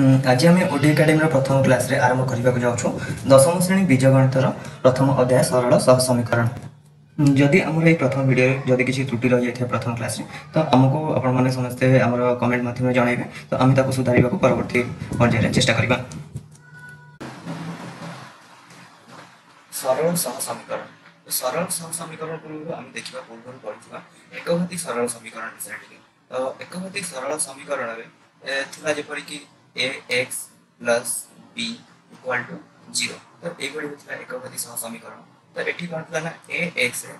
ଆଜି ଆମେ ଓଡ଼ିଆ ଏକାଡେମୀର ପ୍ରଥମ କ୍ଲାସରେ ଆରମ୍ଭ କରିବାକୁ ଯାଉଛୁ ଦଶମ ଶ୍ରେଣୀ ବୀଜଗଣିତର ପ୍ରଥମ ଅଧ୍ୟାୟ ସରଳ ସହ ସମୀକରଣ ଯଦି ଆମର ଏଇ ପ୍ରଥମ ଭିଡ଼ିଓରେ ଯଦି କିଛି ତ୍ରୁଟି ରହିଯାଇଥାଏ ପ୍ରଥମ କ୍ଲାସରେ ତ ଆମକୁ ଆପଣମାନେ ସମସ୍ତେ ଆମର କମେଣ୍ଟ ମାଧ୍ୟମରେ ଜଣାଇବେ ତ ଆମେ ତାକୁ ସୁଧାରିବାକୁ ପରବର୍ତ୍ତୀ ପର୍ଯ୍ୟାୟରେ ଚେଷ୍ଟା କରିବା ସରଳ ସହ ସମୀକରଣ ସରଳ ସହ ସମୀକରଣ ପୂର୍ବରୁ ଆମେ ଦେଖିବା ପୂର୍ବରୁ ପଢ଼ିଥିବା ଏକଘାତୀ ସରଳ ସମୀକରଣ ବିଷୟରେ ଟିକେ ତ ଏକଘାତୀ ସରଳ ସମୀକରଣରେ ଥିଲା ଯେପରିକି a x plus b equal to 0 ତ ଏଇଭଳି ହେଉଥିଲା ଏକବାଦୀ ସହସମୀକରଣ ତ ଏଠି କ'ଣ ଥିଲା ନା a x a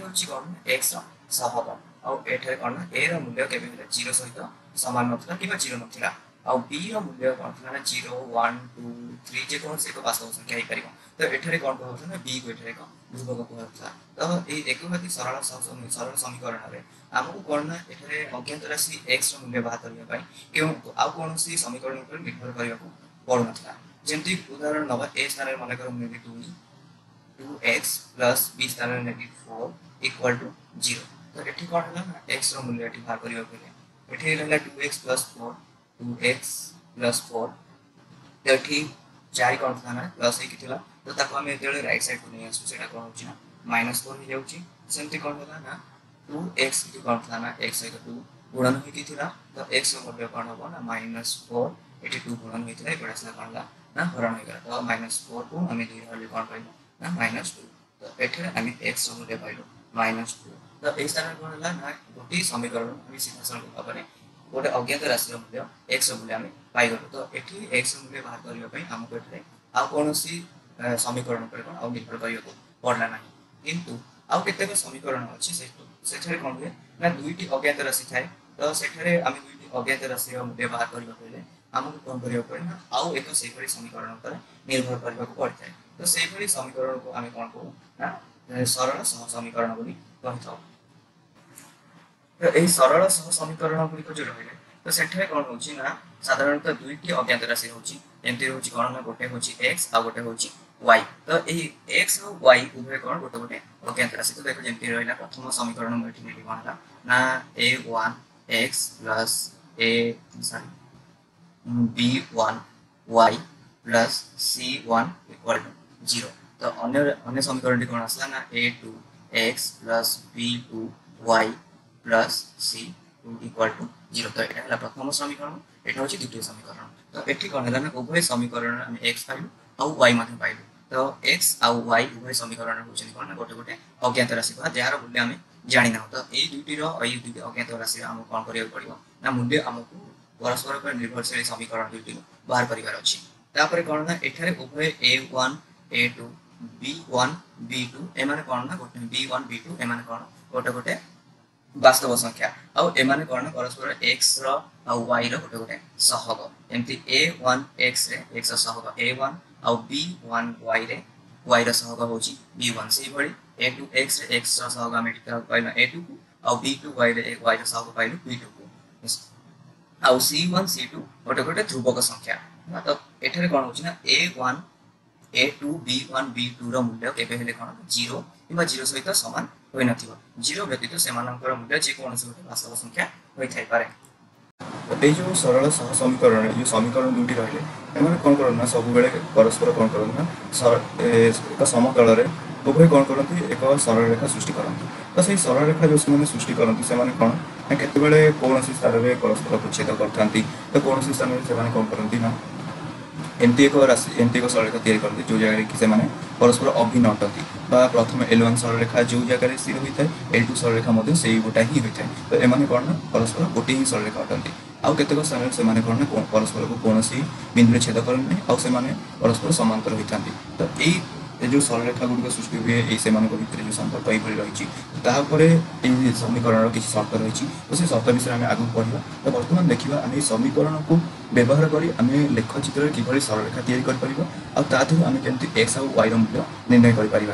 ହେଉଛି କ'ଣ x ର ସହଗ ଆଉ ଏଠାରେ କ'ଣ ନା a ର ମୂଲ୍ୟ କେବେ ହେଲେ 0 ସହିତ ସମାନ ନଥିଲା କିମ୍ବା 0 ନଥିଲା ଆଉ b ର ମୂଲ୍ୟ କ'ଣ ଥିଲା ନା 0 1 2 3 ଯେକୌଣସି ଏକ ବାସ୍ତବ ସଂଖ୍ୟା ହେଇପାରିବ ତ ଏଠାରେ କ'ଣ କୁହାଯାଉଥିଲା ନା b କୁ ଏଠାରେ ଏକ ଧ୍ରୁବକ କୁହାଯାଉଥିଲା ତ ଏଇ ଏକବାଦୀ ସରଳ ସରଳ ସମୀକରଣରେ ଆମକୁ ଗଣନା ଏଠାରେ ଅଜ୍ଞାତ ରାଶି ଏକ୍ସର ମୂଲ୍ୟ ବାହାର କରିବା ପାଇଁ କେଉଁ ଆଉ କୌଣସି ସମୀକରଣ ଉପରେ ନିର୍ଭର କରିବାକୁ ପଡୁନଥିଲା ଯେମିତି ଉଦାହରଣ ନେବା ଏ ସ୍ଥାନରେ ମନେକର ମୁଁ ନେବି ଦୁଇ ଟୁ ଏକ୍ସ ପ୍ଲସ୍ ବି ସ୍ଥାନରେ ନେବି ଫୋର୍ ଇକ୍ୱାଲ୍ ଟୁ ଜିରୋ ତ ଏଠି କ'ଣ ହେଲା ନା ଏକ୍ସର ମୂଲ୍ୟ ଏଠି ବାହାର କରିବାକୁ ହେଲେ ଏଠି ରହିଲା two x plus four two x plus four ତ ଏଠି ଚାରି କ'ଣ ଥିଲା ନା ପ୍ଲସ୍ ହେଇକି ଥିଲା ତ ତାକୁ ଆମେ ଯେତେବେଳେ ରାଇଟ୍ ସାଇଡ଼କୁ ନେଇ ଆସୁ ସେଇଟା କ'ଣ ହେଉଛି ନା ମାଇନସ୍ ଫୋର୍ ହେଇଯାଉଛି ସେମିତି କ'ଣ ହେଲା ନା टू एक्स इक्वल था ना एक्स एक टू गुणन हुई थी तो एक्स वर्ग कौन हम ना माइनस फोर ये टू गुणन हुई थी एपटे आसला कौन ना हरण हो तो माइनस फोर को आम दुई हल कौन पाइल ना माइनस टू तो ये आम एक्स मूल्य पाइल माइनस टू तो ये स्थान कौन है ना गोटे समीकरण आम सीधा सड़क भाव गोटे अज्ञात राशि मूल्य एक्स मूल्य आम पाइल तो ये एक्स मूल्य बाहर करने आमको ये ଆଉ କୌଣସି ସମୀକରଣ ଉପରେ କ'ଣ ଆଉ ନିର୍ଭର କରିବାକୁ ପଡ଼ିଲା ନାହିଁ କିନ୍ତୁ ଆଉ କେତେକ ସମୀକରଣ ଅଛି ସେଇଠୁ ସେଠାରେ କ'ଣ ହୁଏ ନା ଦୁଇଟି ଅଜ୍ଞାତ ରାଶି ଥାଏ ତ ସେଠାରେ ଆମେ ଦୁଇଟି ଅଜ୍ଞାତ ରାଶିର ବ୍ୟବହାର କରିବାକୁ ହେଲେ ଆମକୁ କ'ଣ କରିବାକୁ ପଡ଼େ ନା ଆଉ ଏକ ସେହିଭଳି ସମୀକରଣ ଉପରେ ନିର୍ଭର କରିବାକୁ ପଡ଼ିଥାଏ ତ ସେହିଭଳି ସମୀକରଣକୁ ଆମେ କ'ଣ କହୁ ନା ସରଳ ସହ ସମୀକରଣ ବୋଲି କହିଥାଉ ତ ଏହି ସରଳ ସହ ସମୀକରଣ ଗୁଡ଼ିକ ଯେଉଁ ରହିଲେ ତ ସେଠାରେ କ'ଣ ହେଉଛି ନା ସାଧାରଣତଃ ଦୁଇଟି ଅଜ୍ଞାତ ରାଶି ହେଉଛି ଏମିତି ରହୁଛି କ'ଣ ନା ଗୋଟେ ହେଉଛି ଏକ୍ସ ଆଉ ଗୋଟେ ହେଉଛି ওয়াই তো এই এক্স এবং ওয়াই উভয়করণ ଗୋଟେ ଗୋଟେ ଅଜ୍ଞାତ ରାଶି ତ ଦେଖ ଯେମିତି ରହିଲା ପ୍ରଥମ ସମୀକରଣ ମୁଁ ଏଠି ନେଲି କ'ଣ ହେଲା ନା a one x plus a sorry b one y plus c one equal to zero তো অন্য অন্য সমীকরণটি কোণ আসলে না a two x plus b two y plus c two equal to zero তো এটা হল প্রথম সমীকরণ এটা হচ্ছে দ্বিতীয় সমীকরণ তো এটি কোণ হল না উভয় সমীকরণ আমি এক্স পাইলু আর ওয়াই মধ্যে পাইলু ତ ଏକ୍ସ ଆଉ ୱାଇ ଉଭୟ ସମୀକରଣରେ ହେଉଛନ୍ତି କ'ଣ ଗୋଟେ ଗୋଟେ ଅଜ୍ଞାତ ରାଶି ବା ଯାହାର ମୂଲ୍ୟ ଆମେ ଜାଣିନାହୁଁ ତ ଏଇ ଦୁଇଟିର ଏଇ ଦୁଇଟି ଅଜ୍ଞାତ ରାଶିର ଆମକୁ କ'ଣ କରିବାକୁ ପଡ଼ିବ ନା ମୂଲ୍ୟ ଆମକୁ ପରସ୍ପର ଉପରେ ନିର୍ଭରଶୀଳ ସମୀକରଣ ଦୁଇଟିକୁ ବାହାର କରିବାର ଅଛି ତାପରେ କ'ଣ ନା ଏଠାରେ ଉଭୟ a one a two b one b two ଏମାନେ କ'ଣ ନା ଗୋଟେ ବି ୱାନ୍ ବି ଟୁ ଏମାନେ କ'ଣ ଗୋଟେ ଗୋଟେ ବାସ୍ତବ ସଂଖ୍ୟା ଆଉ ଏମାନେ କ'ଣ ପରସ୍ପର ଏକ୍ସ ର ଆଉ ୱାଇ ର ଗୋଟେ ଗୋଟେ ସହଗ ଏମିତି ଏ ୱାନ୍ ଏକ୍ସ ରେ ଏକ୍ସ ର ସହଗ ଏ ୱାନ୍ ଆଉ ବି ୱାନ୍ ୱାଇରେ ୱାଇର ସହଗ ହେଉଛି ବି ୱାନ୍ ସେହିଭଳି ଏ ଟୁ ଏକ୍ସରେ ଏକ୍ସର ସହଗ ଆମେ ଏଠି ପାଇଲୁ ଏ ଟୁକୁ ଆଉ ବି ଟୁ ୱାଇରେ ୱାଇର ସହଗ ପାଇଲୁ ବି ଟୁକୁ ଆଉ ସି ୱାନ୍ ସି ଟୁ ଗୋଟେ ଗୋଟେ ଧ୍ରୁବକ ସଂଖ୍ୟା ତ ଏଠାରେ କ'ଣ ହେଉଛି ନା A one A two B one B tour ମୂଲ୍ୟ କେବେ ହେଲେ କ'ଣ ଜିରୋ କିମ୍ବା ଜିରୋ ସହିତ ସମାନ ହୋଇନଥିବ ଜିରୋ ବ୍ୟତୀତ ସେମାନଙ୍କର ମୂଲ୍ୟ ଯେକୌଣସି ଗୋଟେ ବାସ୍ତବ ସଂଖ୍ୟା ହୋଇଥାଇପାରେ ଏଇ ଯେଉଁ ସରଳ ସହ ସମୀକରଣ ଯେଉଁ ସମୀକରଣ ଦୁଇଟି ରହିଲେ ଏମାନେ କ'ଣ କରନ୍ତି ନା ସବୁବେଳେ ପରସ୍ପର କ'ଣ କରନ୍ତି ନା ଏକ ସମତଳରେ ଉଭୟ କ'ଣ କରନ୍ତି ଏକ ସରଳ ରେଖା ସୃଷ୍ଟି କରନ୍ତି ତ ସେଇ ସରଳ ରେଖା ଯେଉଁ ସେମାନେ ସୃଷ୍ଟି କରନ୍ତି ସେମାନେ କ'ଣ ନା କେତେବେଳେ କୌଣସି ସ୍ଥାନରେ ପରସ୍ପର ଉଚ୍ଛେଦ କରିଥାନ୍ତି ତ କୌଣସି ସ୍ଥାନରେ ସେମାନେ କ'ଣ କରନ୍ତି ନା ଏମିତି ଏକ ରାଶି ଏମିତି ଏକ ସରଳରେଖା ତିଆରି କରନ୍ତି ଯେଉଁ ଜାଗାରେ କି ସେମାନେ ପରସ୍ପର ଅଭିନ୍ନ ଅଟନ୍ତି ବା ପ୍ରଥମେ ଏଲ୍ ୱାନ୍ ସରଳରେଖା ଯେଉଁ ଜାଗାରେ ସ୍ଥିର ହୋଇଥାଏ ଏଲ୍ ଟୁ ସରଳରେଖା ମଧ୍ୟ ସେଇ ଗୋଟା ହିଁ ହୋଇଥାଏ ତ ଏମାନେ କ'ଣ ନା ପରସ୍ପର ଗୋଟିଏ ହିଁ ଶୈଳରେଖା ଅଟନ୍ତି ଆଉ କେତେକ ସ୍ଥାନରେ ସେମାନେ କ'ଣ ନା ପରସ୍ପରକୁ କୌଣସି ବିନ୍ଦୁରେ ଛେଦ କରନ୍ତି ଆଉ ସେମାନେ ପରସ୍ପର ସମାନ୍ତର ହୋଇଥାନ୍ତି ତ ଏଇ जो सरलरेखा गुड़िक सृष्टि हुए यही से भितर जो संपर्क यही रही तापर ये समीकरण किसी सर्त रही से सर्त विषय में आगे पढ़ा तो बर्तमान देखा आम समीकरण को व्यवहार करम लेखचित्र किभली सरलरेखा या करें कमी एक्स आउ वाई मूल्य निर्णय कर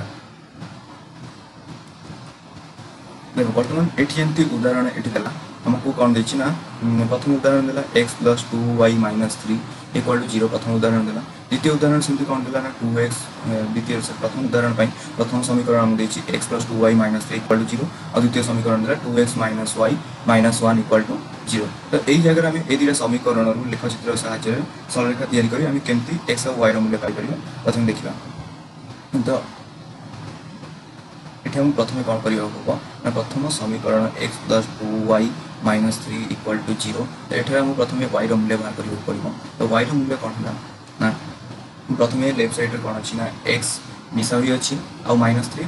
देख बर्तमान ये उदाहरण ये आमको कौन देना प्रथम उदाहरण देला x plus two y minus three equal to zero प्रथम उदाहरण देना द्वितीय उदाहरण सेमती कौन देगा ना टू एक्स द्वितीय प्रथम उदाहरण प्रथम समीकरण आम देखिए x plus two y minus three equal to zero और द्वितीय समीकरण देला two x minus y minus one equal to zero तो यही जगह आम ए दुटा समीकरण लेखचित्र साहय सरलरेखा या आम कमी एक्स और वाई रूल्य पापर प्रथम देखा तो ये प्रथम कौन कर हम ना प्रथम समीकरण x plus two y minus three equal to zero ଏଠାରେ ମୁଁ ପ୍ରଥମେ ୱାଇର ମୂଲ୍ୟ ବାହାର କରିବାକୁ ପଡ଼ିବ ତ ୱାଇର ମୂଲ୍ୟ କ'ଣ ହେଲା ନା ପ୍ରଥମେ ଲେଫ୍ଟ ସାଇଡ଼ରେ କ'ଣ ଅଛି ନା ଏକ୍ସ ମିଶା ହୋଇଅଛି ଆଉ ମାଇନସ୍ ଥ୍ରୀ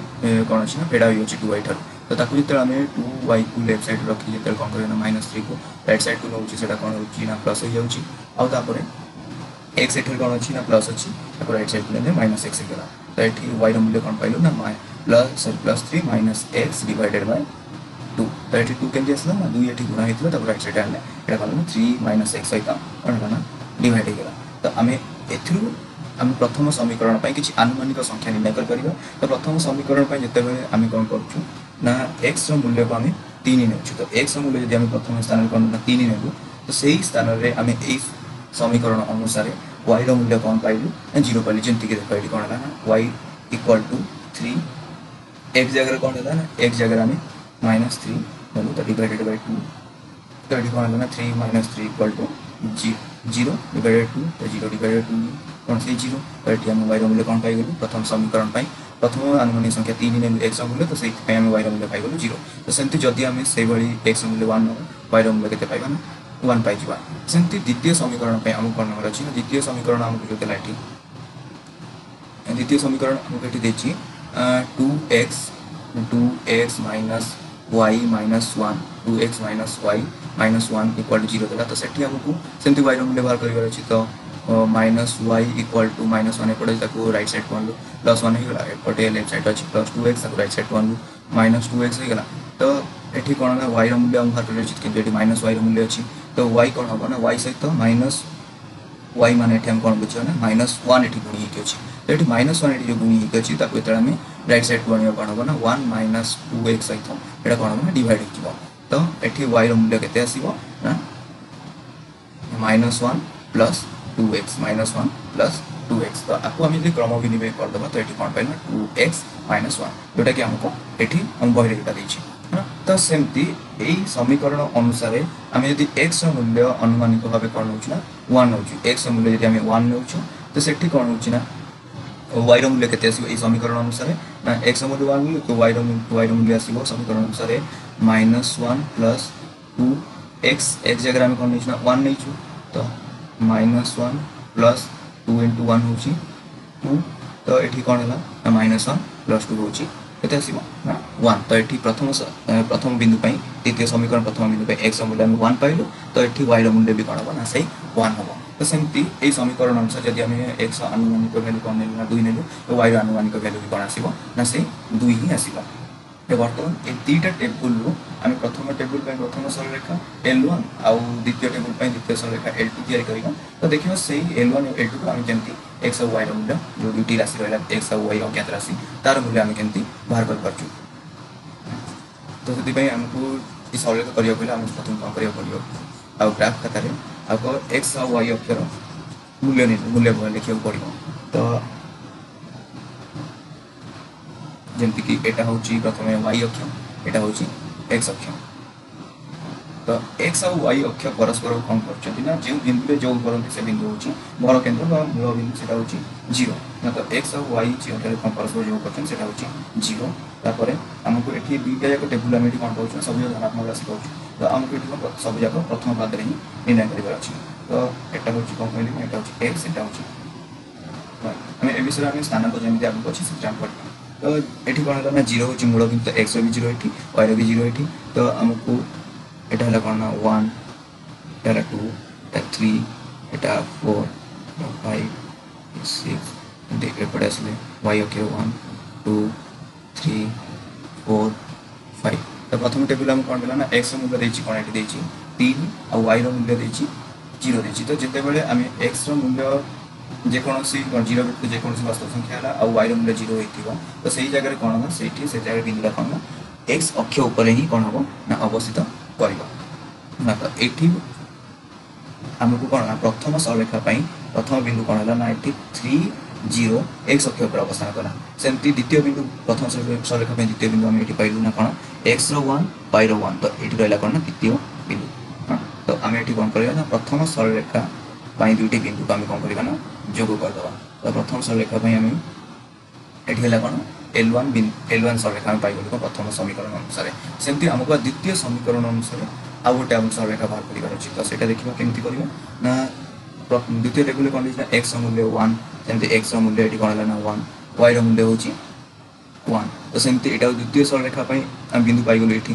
କ'ଣ ଅଛି ନା ଫେଡ଼ା ହୋଇଅଛି ଟୁ ୱାଇ ଠାରୁ ତ ତାକୁ ଯେତେବେଳେ ଆମେ ଟୁ ୱାଇକୁ ଲେଫ୍ଟ ସାଇଡ଼୍ ରଖି ଯେତେବେଳେ କ'ଣ କରିବା ନା ମାଇନସ୍ ଥ୍ରୀକୁ ରାଇଟ୍ ସାଇଡ଼୍କୁ ନେଉଛି ସେଇଟା କ'ଣ ହେଉଛି ନା ପ୍ଲସ୍ ହୋଇଯାଉଛି ଆଉ ତାପରେ ଏକ୍ସ ଏଠାରେ କ'ଣ ଅଛି ନା ପ୍ଲସ୍ ଅଛି ତାକୁ ରାଇଟ୍ ସାଇଡ଼୍କୁ ନେଲେ ମାଇନସ୍ ଏକ୍ସ ହେଇଗଲା ତ ଏଠି ୱାଇର ମୂଲ୍ୟ କ'ଣ ପାଇଲୁ ନା plus sorry plus three minus x divided by two तर टू कॅन्ची असला ना दुई एटी गुणा घेतलं त्यावर राईट साईड आणला एटा कला थ्री माइनस एक्स सहित कला डिवाइड ହେଇଗଲା ତ ଆମେ ଏଥିରୁ ଆମେ ପ୍ରଥମ ସମୀକରଣ ପାଇଁ କିଛି ଆନୁମାନିକ ସଂଖ୍ୟା ନିର୍ଣ୍ଣୟ କରିପାରିବା ତ ପ୍ରଥମ ସମୀକରଣ ପାଇଁ ଯେତେବେଳେ ଆମେ କ'ଣ କରୁଛୁ ନା ଏକ୍ସର ମୂଲ୍ୟକୁ ଆମେ ତିନି ନେଉଛୁ ତ ଏକ୍ସର ମୂଲ୍ୟ ଯଦି ଆମେ ପ୍ରଥମ ସ୍ଥାନରେ କ'ଣ ନା ତିନି ନେବୁ ତ ସେଇ ସ୍ଥାନରେ ଆମେ ଏଇ ସମୀକରଣ ଅନୁସାରେ ୱାଇର ମୂଲ୍ୟ କ'ଣ ପାଇଲୁ ନା ଜିରୋ ପାଇଲୁ ଯେମିତିକି ଦେଖ ଏଠି କ'ଣ ହେଲା ନା y equal to three x ଜାଗାରେ କ'ଣ ହେଲା ନା ଏକ୍ସ ଜାଗାରେ ଆମେ minus 3 value that divided by 2 that is one 3 minus 3 equal to G 0 divided by 2 0 divided by 2 କୌଣସି ଜିରୋ ଏଠି ଆମେ ୱାଇର ମୂଲ୍ୟ କ'ଣ ପାଇଗଲୁ ପ୍ରଥମ ସମୀକରଣ ପାଇଁ ପ୍ରଥମ ଆନୁମାନିକ ସଂଖ୍ୟା ତିନି ଏକ୍ସ ମୂଲ୍ୟ ତ ସେଇଥିପାଇଁ ଆମେ ୱାଇର ମୂଲ୍ୟ ପାଇଗଲୁ ଜିରୋ ତ ସେମିତି ଯଦି ଆମେ ସେଇଭଳି ଏକ୍ସ ମୂଲ୍ୟ ୱାନ୍ ନେବୁ ୱାଇର ମୂଲ୍ୟ କେତେ ପାଇବା ନା ୱାନ୍ ପାଇଯିବା ସେମିତି ଦ୍ୱିତୀୟ ସମୀକରଣ ପାଇଁ ଆମକୁ କ'ଣ ନେବାର ଅଛି ଦ୍ୱିତୀୟ ସମୀକରଣ ଆମକୁ ଯେଉଁ ଦେଲା ଏଠି ଦ୍ୱିତୀୟ ସମୀକରଣ ଆମକୁ ଏଠି ଦେଇଛି two x two x minus y minus one two x minus y minus one equal to zero देगा तो सेठी आमको सेमती वाइर मूल्य बाहर कर तो minus y equal to minus one एपटे right side कहलु प्लस वन होगा एपटे लेफ्ट सैड अच्छे plus two x right side कहलु माइनस टू एक्स होगा तो ये कौन है वाई मूल्य आम बाहर कर माइनस वाई मूल्य अच्छी तो वाई कौन हम ना वाई सहित माइनस वाई मान कौन बुझे माइनस वन ये गुणी अच्छे ଏଠି ମାଇନସ୍ ୱାନ୍ ଏଠି ଯୋଉ ୱିକ୍ ଅଛି ତାକୁ ଯେତେବେଳେ ଆମେ ରାଇଟ୍ ସାଇଡ଼କୁ ଆଣିବା କ'ଣ ହେବ ନା ୱାନ୍ ମାଇନସ୍ ଟୁ ଏକ୍ସ ଆଇଥିବ ଏଇଟା କ'ଣ ହେବ ନା ଡିଭାଇଡ଼ ହେଇଯିବ ତ ଏଠି ୱାଇର ମୂଲ୍ୟ କେତେ ଆସିବ ନା minus one plus two x minus one plus two x তো আকু আমি যদি ক্রম বিনিময় করদেবা তো এটি কোণ পাইলা টু এক্স মাইনাস ওয়ান যেটা কি আমাকে এটি আমি বহিরে যেটা দিয়েছি তো সেমতি এই সমীকরণ অনুসারে আমি যদি এক্স মূল্য আনুমানিক ভাবে কোণ নেছি না ওয়ান নেছি এক্স মূল্য যদি আমি ওয়ান নেছু তো সেটি কোণ হচ্ছে না ವೈರಮೂಲ್ಯ ಕೆತ್ತೆ ಈ ಸಮೀಕರಣ ಅನುಸಾರ ନା ଏକ୍ସ ମଧ୍ୟ ୱାନ୍ ମିଳିବ ତ ୱାଇର ୱାଇର ମୂଲ୍ୟ ଆସିବ ସମୀକରଣ ଅନୁସାରେ minus one plus two x x ଜାଗାରେ ଆମେ କ'ଣ ନେଇଛୁ ନା ୱାନ୍ ନେଇଛୁ ତ minus one plus two into one ହେଉଛି ଟୁ ତ ଏଠି କ'ଣ ହେଲା ନା ମାଇନସ୍ ୱାନ୍ ପ୍ଲସ୍ ଟୁ ହେଉଛି କେତେ ଆସିବ ନା ୱାନ୍ ତ ଏଠି ପ୍ରଥମ ପ୍ରଥମ ବିନ୍ଦୁ ପାଇଁ ଦ୍ୱିତୀୟ ସମୀକରଣ ପ୍ରଥମ ବିନ୍ଦୁ ପାଇଁ ଏକ୍ସ ମୂଲ୍ୟ ଆମେ ୱାନ୍ ପାଇଲୁ ତ ଏଠି ୱାଇର ମୂଲ୍ୟ ବି କ'ଣ ହେବ ନା ସେଇ ୱାନ୍ ହେବ तो सेमती समीकरण अनुसार जब आम एक्स आनुमानिक भैल्यू कौन ना दुई नेलु तो वाइर आनुमानिक भैल्यू भी कौन आस दुई ही आस बर्तमान ये दुईटा टेबुल्रु आम प्रथम टेबुल प्रथम सरलेखा एल ओन आउ द्वित टेबुल द्वितीय सरलेखा एल टू या तो देखिए से ही एल ओन एल टू को एक्स आउ वाइर मूल्य जो दुटी राशि रहा है एक्स आउ वाई अज्ञात राशि तार मूल्य आम कमी बाहर कर तो से आमको सरलेखा करवाक आम प्रथम कौन करवाक आउ ग्राफ खातें আকৌ এক্স আৰু ৱাই অক্ষৰ ମୂଲ୍ୟ মূল্য ଲେଖିବାକୁ ପଡ଼ିବ ତ ଯେମିତିକି ଏଇଟା ହେଉଛି ପ୍ରଥମେ ୱାଇ ଅକ୍ଷ ଏଇଟା ହେଉଛି ଏକ୍ସ ଅକ୍ଷ ତ ଏକ୍ସ ଆଉ ୱାଇ ଅକ୍ଷ ପରସ୍ପରକୁ କ'ଣ କରୁଛନ୍ତି ନା ଯେଉଁ ବିନ୍ଦୁରେ ଯୋଗ କରନ୍ତି ସେ ବିନ୍ଦୁ ହେଉଛି ଭର କେନ୍ଦ୍ର ବା ମୂଳ ବିନ୍ଦୁ ସେଟା ହେଉଛି ଜିରୋ ନା ତ ଏକ୍ସ ଆଉ ୱାଇ ଯେଉଁଠାରେ କ'ଣ ପରସ୍ପର ଯୋଗ କରୁଛନ୍ତି ସେଇଟା ହେଉଛି ଜିରୋ ତାପରେ ଆମକୁ ଏଠି ଦୁଇଟା ଯାକ ଟେବୁଲ ଆମେ ଏଠି କ'ଣ ପାଉଛୁ ସବୁ ଧନାତ୍ମକ ରାଶି ପାଉଛୁ ତ ଆମକୁ ଏଠି କ'ଣ ସବୁଯାକ ପ୍ରଥମ ପାଦରେ ହିଁ ନିର୍ଣ୍ଣୟ କରିବାର ଅଛି ତ ଏଟା ହେଉଛି କ'ଣ କହିଲି ଏଟା ହେଉଛି ଏକ୍ସ ଏଟା ହେଉଛି ଆମେ ଏ ବିଷୟରେ ଆମେ ସ୍ଥାନାଙ୍କ ଯେମିତି ଆଗକୁ ଅଛି ସେଥିରେ ଆମେ ପଢ଼ିବା ତ ଏଠି କ'ଣ ହେଲା ନା ଜିରୋ ହେଉଛି ମୂଳ କିନ୍ତୁ ଏକ୍ସର ବି ଜିରୋ ଏଠି ୱାଇର ବି ଜିରୋ ଏଠି ତ ଆମକୁ এটা হলো গণনা ওয়ান এটা ଟୁ ଏଟା ଥ୍ରୀ থ্রি ଫୋର୍ ফোর এটা ফাইভ সিক্স এরপরে আসলে y okay one two three four five ତ ପ୍ରଥମ ଟେବୁଲ୍ ଆମେ କ'ଣ ଦେଲା ନା ଏକ୍ସର ମୂଲ୍ୟ ଦେଇଛି କ'ଣ ଏଠି ଦେଇଛି ତିନି ଆଉ ୱାଇର ମୂଲ୍ୟ ଦେଇଛି ଜିରୋ ଦେଇଛି ତ ଯେତେବେଳେ ଆମେ ଏକ୍ସର ମୂଲ୍ୟ যেকোনসি জিরো ভিত্তি যেকোনসি বাস্তব সংখ্যা হল আর ওয়াই মূল্য জিরো হয়েছিল তো সেই জায়গায় কোণ হব সেইটি সেই জায়গায় বিন্দুটা কোণ হব এক্স অক্ষ উপরে হি কোণ হব না অবস্থিত করব না তো এটি আমাকে কোণ না প্রথম সরেখা পাই প্রথম বিন্দু কোণ হল না এটি থ্রি জিরো এক্স অক্ষ উপরে অবস্থান কলা সেমতি দ্বিতীয় বিন্দু প্রথম সরেখা পাই দ্বিতীয় বিন্দু আমি এটি পাইলু না কোণ এক্সর ওয়ান পাইর ওয়ান তো এটি রহলা কোণ না দ্বিতীয় বিন্দু হ্যাঁ, তো আমি এটি কোণ করা না প্রথম সরেখা পাই দুইটি বিন্দুকে আমি কোণ করা না যোগ করেদেবা তো প্রথম সরেখা পাই আমি এটি হল কোণ এল ওয়ান এল ওয়ান সরেখা আমি পাইগলু প্রথম সমীকরণ অনুসারে সেমতি আমাকে দ্বিতীয় সমীকরণ অনুসারে আউ গোটে আমি সরেখা বাহার করার অছি তো সেটা দেখবা কেমতি করবা না ପ୍ରଥମ ଦ୍ୱିତୀୟ ରେଗୁଲାର କଣ୍ଡିସନ ଏକ୍ସର ମୂଲ୍ୟ ୱାନ୍ ସେମିତି ଏକ୍ସର ମୂଲ୍ୟ ଏଠି କ'ଣ ହେଲା ନା ୱାନ୍ ୱାଇର ମୂଲ୍ୟ ହେଉଛି ୱାନ୍ ତ ସେମିତି ଏଇଟା ଦ୍ୱିତୀୟ ସରଳରେଖା ପାଇଁ ଆମେ ବିନ୍ଦୁ ପାଇଗଲୁ ଏଠି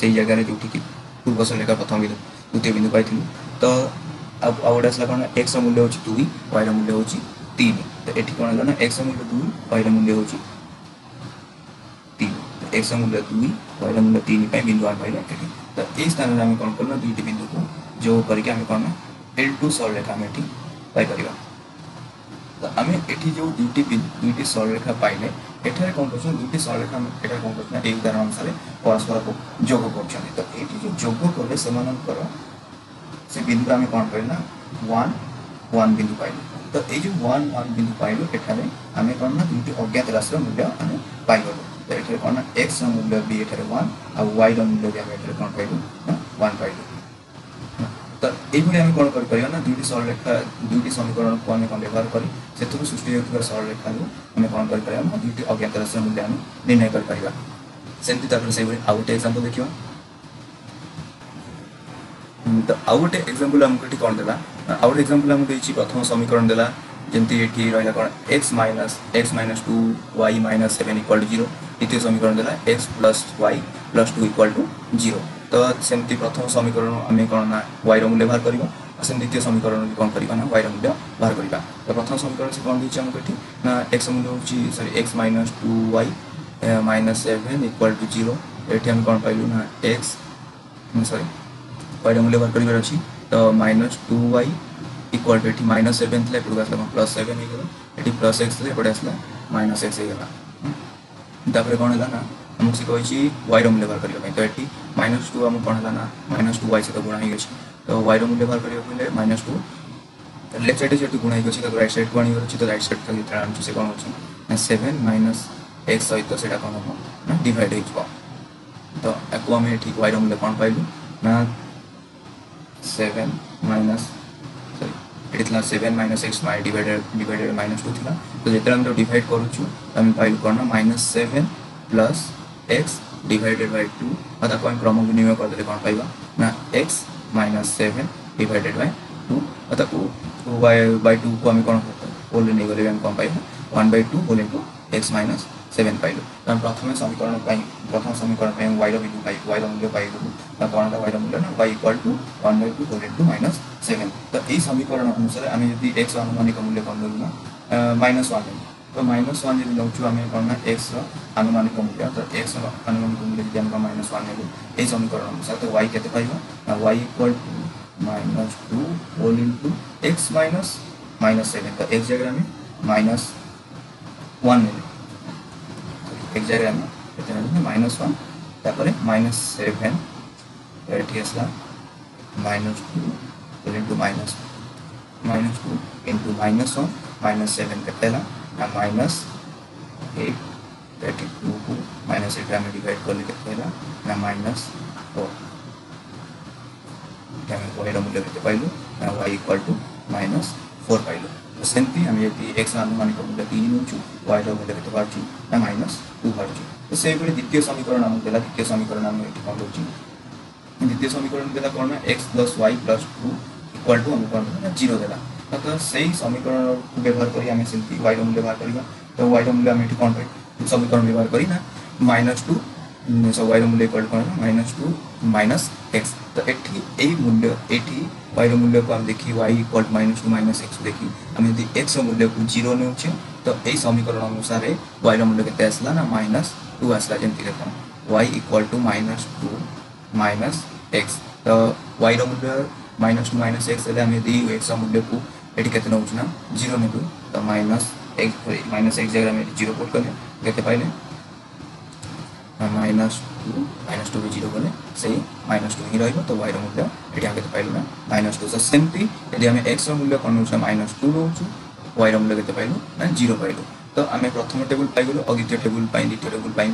ସେଇ ଜାଗାରେ ଯେଉଁଠିକି ପୂର୍ବ ସରଳରେଖା ପ୍ରଥମ ବିନ୍ଦୁ ଦ୍ୱିତୀୟ ବିନ୍ଦୁ ପାଇଥିଲୁ ତ ଆଉ ଆଉ ଗୋଟେ ଆସିଲା କ'ଣ ଏକ୍ସର ମୂଲ୍ୟ ହେଉଛି ଦୁଇ ୱାଇର ମୂଲ୍ୟ ହେଉଛି ତିନି ତ ଏଠି କ'ଣ ହେଲା ନା ଏକ୍ସର ମୂଲ୍ୟ ଦୁଇ ୱାଇର ମୂଲ୍ୟ ହେଉଛି ତିନି ଏକ୍ସର ମୂଲ୍ୟ ଦୁଇ ୱାଇର ମୂଲ୍ୟ ତିନି ପାଇଁ ବିନ୍ଦୁ ଆମେ ପାଇଲେ ଏଠି ତ ଏଇ ସ୍ଥାନରେ ଆମେ କ'ଣ କଲୁ ନା ଦୁଇଟି ବିନ୍ଦୁକୁ ଯୋଗ କରିକି ଆମେ କ'ଣ ଏଲ୍ ଟୁ ସରଳରେଖା ଆମେ ଏଠି ପାଇପାରିବା ତ ଆମେ ଏଠି ଯେଉଁ ଦୁଇଟି ଦୁଇଟି ସରଳରେଖା ପାଇଲେ ଏଠାରେ କ'ଣ କରୁଛନ୍ତି ଦୁଇଟି ସରଳରେଖା ଏଠାରେ କ'ଣ କରୁଛନ୍ତି ଏଇ ଉଦାହରଣ ଅନୁସାରେ ପରସ୍ପରକୁ ଯୋଗ କରୁଛନ୍ତି ତ ଏଇଠି ଯେଉଁ ଯୋଗ କଲେ ସେମାନଙ୍କର ସେ ବିନ୍ଦୁ ଆମେ କ'ଣ କହିଲେ ନା ୱାନ୍ ୱାନ୍ ବିନ୍ଦୁ ପାଇଲୁ ତ ଏଇ ଯେଉଁ ୱାନ୍ ୱାନ୍ ବିନ୍ଦୁ ପାଇଲୁ ଏଠାରେ ଆମେ କ'ଣ ନା ଦୁଇଟି ଅଜ୍ଞାତ ରାଶିର ମୂଲ୍ୟ ଆମେ ପାଇଗଲୁ ତ ଏଠାରେ କ'ଣ ନା ଏକ୍ସର ମୂଲ୍ୟ ବି ଏଠାରେ ୱାନ୍ ଆଉ ୱାଇର ମୂଲ୍ୟ ବି ଆମେ ଏଠାରେ କ'ଣ ପାଇଲୁ ନା ୱାନ୍ ପାଇଲୁ तो यह कौन कर दुईट सरलरेखा दुईट समीकरण को आम कौन व्यवहार कर सृष्टि होता सरलरेखा आम कौन कर दुईट अज्ञात राशि मूल्य आम निर्णय करमती एक्जामपल देख तो आउ गोटे एक्जामपल आमको कौन देगा आउ गोटे एक्जामपल आमको प्रथम समीकरण देगा जमी ये रहा कौन x minus x minus two y minus seven equal to zero द्वितीय समीकरण देला x plus y plus two equal to zero ତ ସେମିତି ପ୍ରଥମ ସମୀକରଣ ଆମେ କ'ଣ ନା ୱାଇର ମୂଲ୍ୟ ବାହାର କରିବା ଆଉ ସେମିତି ଦ୍ୱିତୀୟ ସମୀକରଣ ବି କ'ଣ କରିବା ନା ୱାଇର ମୂଲ୍ୟ ବାହାର କରିବା ତ ପ୍ରଥମ ସମୀକରଣ ସେ କ'ଣ ଦେଇଛି ଆମକୁ ଏଠି ନା ଏକ୍ସ ମୂଲ୍ୟ ହେଉଛି sorry x minus two y minus seven equal to zero ଏଠି ଆମେ କ'ଣ ପାଇଲୁ ନା ଏକ୍ସ ସରି ୱାଇର ମୂଲ୍ୟ ବାହାର କରିବାର ଅଛି ତ minus two y equal to এটি মাইনাস সেভেন লা এপটু আসলে প্লাস সেভেন হয়ে গেল এটি প্লাস এক্স লা এপটে আসলে মাইনাস এক্স হয়ে গেল তারপরে কোণ হল না અમુક શીખવે વાયરો મૂલ્ય બહાર કરી શકાય તો એથી માઇનસ ટુ અમુક ભણેલાના માઇનસ ટુ વાય સાથે ગુણાઈ ગયો છે તો વાયરો મૂલ્ય બહાર કરી એટલે માઇનસ ટુ લેફ્ટ સાઈડ જેટલું ગુણાઈ ગયો છે તો રાઈટ સાઈડ ગણી ગયો છે તો રાઈટ સાઈડ ખાલી ત્રણ છે કોણ ଅଛି અને સેভেন মাইনাস এক্স সহিত সেটা কোণ হব না ডিভাইড হয়ে যাব তো একু আমি ঠিক ওয়াই মূল্য কোণ পাইলু না সেভেন মাইনাস সরি এটা লা সেভেন মাইনাস এক্স মাই ডিভাইডেড ডিভাইডেড মাইনাস টু লা তো যেতে আমি ডিভাইড করুছু আমি পাইলু কোণ না minus seven plus x divided by two को क्रम विनिमय कर देले कोन पाइबा ना x -7 divided by 2 अतः को 2 by by को हम कोन होल नै गरे हम कोन पाइबा 1 by 2 होल इनटू x -7 पाइलो प्रथम समीकरण प्रथम समीकरण पाइ y रो वैल्यू पाइ y मूल्य पाइ त कोन रो y रो मूल्य ना y 1 2 होल इनटू -7 त एई समीकरण अनुसार आम यदि x अनुमानिक मूल्य पाउनु माइनस वाने तो माइनस वन यदि लौचु आम ना एक्सर रनुमानिक मूल्य तो एक्स रनुमानिक मूल्य जी माइनस वन ने तो यही समीकरण अनुसार तो वाई के y equal to minus two whole into x minus minus seven तो एक्स जगह माइनस वन ने एक्स जगह माइनस वन माइनस सेवेन आसला minus two whole into minus minus two into minus one minus seven के আর minus eight bracket two two minus এটা আমি divide করলে দেখতে পেলাম না মাইনাস ফোর এটা আমি ওয়াইয়ের মূল্য পেতে পাইলো না y equal to minus four পাইলো তো সেমলি আমি যদি এক্স আনুমানিক মূল্য তিন নিচ্ছু ওয়াইর মূল্য পেতে পারছি না মাইনাস টু পারছি তো সেইভাবে দ্বিতীয় সমীকরণ আমি দেলা দ্বিতীয় সমীকরণ আমি এটি কম করছি দ্বিতীয় সমীকরণ দেলা কোণ x plus y plus two equal to আমি কোণ জিরো দেলা কত সেই সমীকরণ ব্যবহার করি আমি x বাইর গুণলে ব্যবহার করিবা তো y গুণলে আমি একটু পন করি সমীকরণ ব্যবহার করি না -2 y = -2 - x তো এই এই মূল্য এইটি y এর মূল্য কো আমরা দেখি y = -2 - x দেখি আমি যদি x এর মূল্য 0 নউ হয় তো এই সমীকরণ অনুসারে y এর মূল্য কত আসলা না -2 আসলা কিন্তু তখন y = -2 - x তো y এর মূল্য -- x হলে আমি যদি x এর মূল্য ఎడికైతే వచ్చిన జీరో మీకు మైనస్ ఎక్స్ మైనస్ ఎక్స్ దగ్గర మీరు జీరో కొట్టుకొని గెతే పైన minus two minus two zero বলে সেই মাইনাস টু হি রহব তো ওয়াইর মূল্য এটি আগে পাইলু না মাইনাস টু সেমতি যদি আমি এক্সর মূল্য কম নেছে মাইনাস টু নেছু ওয়াইর মূল্য কেতে পাইলু না জিরো পাইলু তো আমি প্রথম টেবুল পাইগলু আর দ্বিতীয় টেবুল পাই দ্বিতীয় টেবুল পাই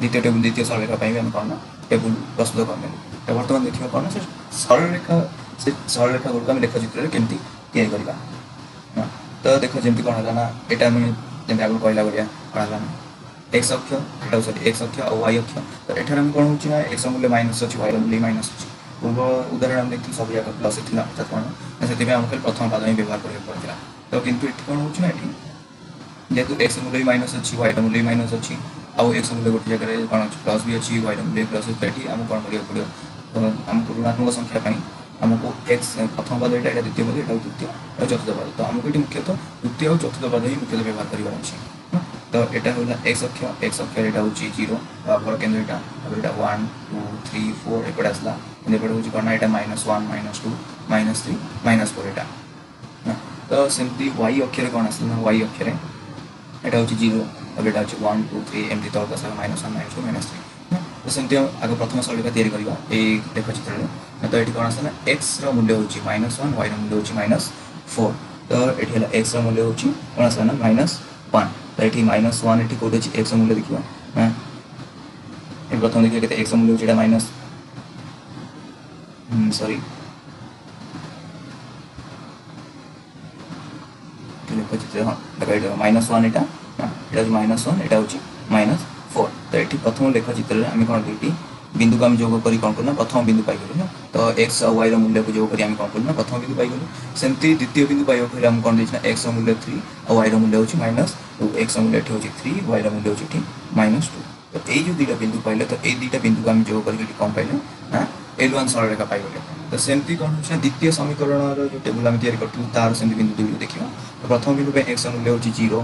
দ্বিতীয় টেবুল দ্বিতীয় সরলরেখা পাই আমি কোণ টেবুল প্রস্তুত করলে তো বর্তমান দেখিবা কোণ সরলরেখা সে সরলরেখা গুড়িক আমি লেখচিত্রে কেমতি ତିଆରି କରିବା ତ ଦେଖ ଯେମିତି କ'ଣ ହେଲା ନା ଏଇଟା ଆମେ ଯେମିତି ଆଗରୁ କହିଲା ଭଳିଆ କ'ଣ ହେଲା ନା ଏକ୍ସ ଅକ୍ଷ ଏଇଟା ସରି ଏକ୍ସ ଅକ୍ଷ ଆଉ ୱାଇ ଅକ୍ଷ ତ ଏଠାରେ ଆମେ କ'ଣ ହେଉଛି ନା ଏକ୍ସ ମୂଲ୍ୟ ମାଇନସ୍ ଅଛି ୱାଇ ମୂଲ୍ୟ ମାଇନସ୍ ଅଛି ପୂର୍ବ ଉଦାହରଣ ଆମେ ଦେଖିଥିଲୁ ସବୁ ଯାକ ପ୍ଲସ୍ ଥିଲା ଅର୍ଥାତ୍ କ'ଣ ସେଥିପାଇଁ ଆମକୁ ଖାଲି ପ୍ରଥମ ପାଦ ହିଁ ବ୍ୟବହାର କରିବାକୁ ପଡ଼ିଥିଲା ତ କିନ୍ତୁ ଏଠି କ'ଣ ହେଉଛି ନା ଏଠି ଯେହେତୁ ଏକ୍ସ ମୂଲ୍ୟ ବି ମାଇନସ୍ ଅଛି ୱାଇର ମୂଲ୍ୟ ବି ମାଇନସ୍ ଅଛି ଆଉ ଏକ୍ସ ମୂଲ୍ୟ ଗୋଟେ ଜାଗାରେ କ'ଣ ଅଛି ପ୍ଲସ୍ ବି ଅଛି ୱାଇର ମୂଲ୍ୟ ପ୍ଲସ୍ ଅଛି ଏଠି ଆମକୁ କ'ଣ କରିବାକୁ ପଡ଼ିବ ଆମକୁ ଋଣାତ୍ମକ ସଂଖ୍ୟା ପାଇଁ ଆମକୁ ଏକ୍ସ ପ୍ରଥମ ପଦ ଏଇଟା ଏଇଟା ଦ୍ୱିତୀୟ ପଦ ଏଇଟା ତୃତୀୟ ଆଉ ଚତୁର୍ଥ ପଦ ତ ଆମକୁ ଏଠି ମୁଖ୍ୟତଃ ତୃତୀୟ ଆଉ ଚତୁର୍ଥ ପଦ ହିଁ ମୁଖ୍ୟତଃ ବ୍ୟବହାର କରିବାର ଅଛି ତ ଏଇଟା ହେଲା ଏକ୍ସ ଅକ୍ଷ ଏକ୍ସ ଅକ୍ଷରେ ଏଇଟା ହେଉଛି ଜିରୋ ଅପର କେନ୍ଦ୍ର ଏଇଟା ତାପରେ ଏଇଟା ୱାନ୍ ଟୁ ଥ୍ରୀ ଫୋର୍ ଏପଟେ ଆସିଲା କିନ୍ତୁ ଏପଟେ ହେଉଛି କ'ଣ ଏଇଟା minus one minus two minus three minus four ଏଇଟା ତ ସେମିତି ୱାଇ ଅକ୍ଷରେ କ'ଣ ଆସିଲା ନା ୱାଇ ଅକ୍ଷରେ ଏଇଟା ହେଉଛି ଜିରୋ ତାପରେ ଏଇଟା ହେଉଛି ୱାନ୍ ଟୁ ଥ୍ରୀ ଏମିତି ତଳକୁ ଆସିଲା minus one minus two minus three तो सेमती आगे प्रथम सरलिका या करवा रेखचित्र तो ये कौन आसाना एक्स रूल्य हो माइनस वन वाई रूल्य हो माइनस फोर तो ये एक्स रूल्य हो कौन आसाना माइनस वन तो ये माइनस वन ये कौट अच्छे एक्स रूल्य देखा प्रथम देखिए एक्स रूल्य होता माइनस सॉरी हाँ देखो माइनस वन यहाँ माइनस वन यहाँ माइनस ফোর তো এটি প্রথম লেখ চিত্রে আমি কোণ দুইটি বিন্দুকে আমি যোগ করি কোণ করুন প্রথম বিন্দু পাইগলু না হ্যাঁ? তো এক্স আর ওয়াই মূল্যকে যোগ করি আমি কোণ করুন প্রথম বিন্দু পাইগলু সেমতি দ্বিতীয় বিন্দু পাইବାକୁ ହେଲେ আমি কোণ দিয়েছি না এক্স মূল্য থ্রি আর ওয়াই মূল্য হচ্ছে মাইনাস টু এক্স মূল্য এটি হচ্ছে থ্রি ওয়াই মূল্য হচ্ছে এটি মাইনাস টু তো এই যে দুইটা বিন্দু পাইলে তো এই দুইটা বিন্দুকে আমি যোগ করি এটি কোণ পাইলে না হ্যাঁ? এল ওয়ান সরলরেখা পাইগলে তো সেমতি কোণ হচ্ছে দ্বিতীয় সমীকরণর যে টেবুল আমি তৈরি করছিলাম তার সেমতি বিন্দু দুইটি দেখিবা তো প্রথম বিন্দু পাই এক্স মূল্য হচ্ছে জিরো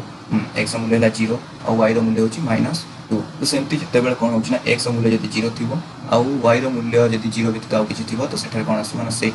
এক্স মূল্য হল জিরো আর ওয়াই মূল্য হচ্ছে মাইনাস ଟୁ ତ ସେମିତି ଯେତେବେଳେ କ'ଣ ହେଉଛି ନା ଏକ୍ସର ମୂଲ୍ୟ ଯଦି ଜିରୋ ଥିବ ଆଉ ୱାଇର ମୂଲ୍ୟ ଯଦି ଜିରୋ ବ୍ୟତୀତ ଆଉ କିଛି ଥିବ ତ ସେଠାରେ କ'ଣ ଆସିବ ନା ସେଇ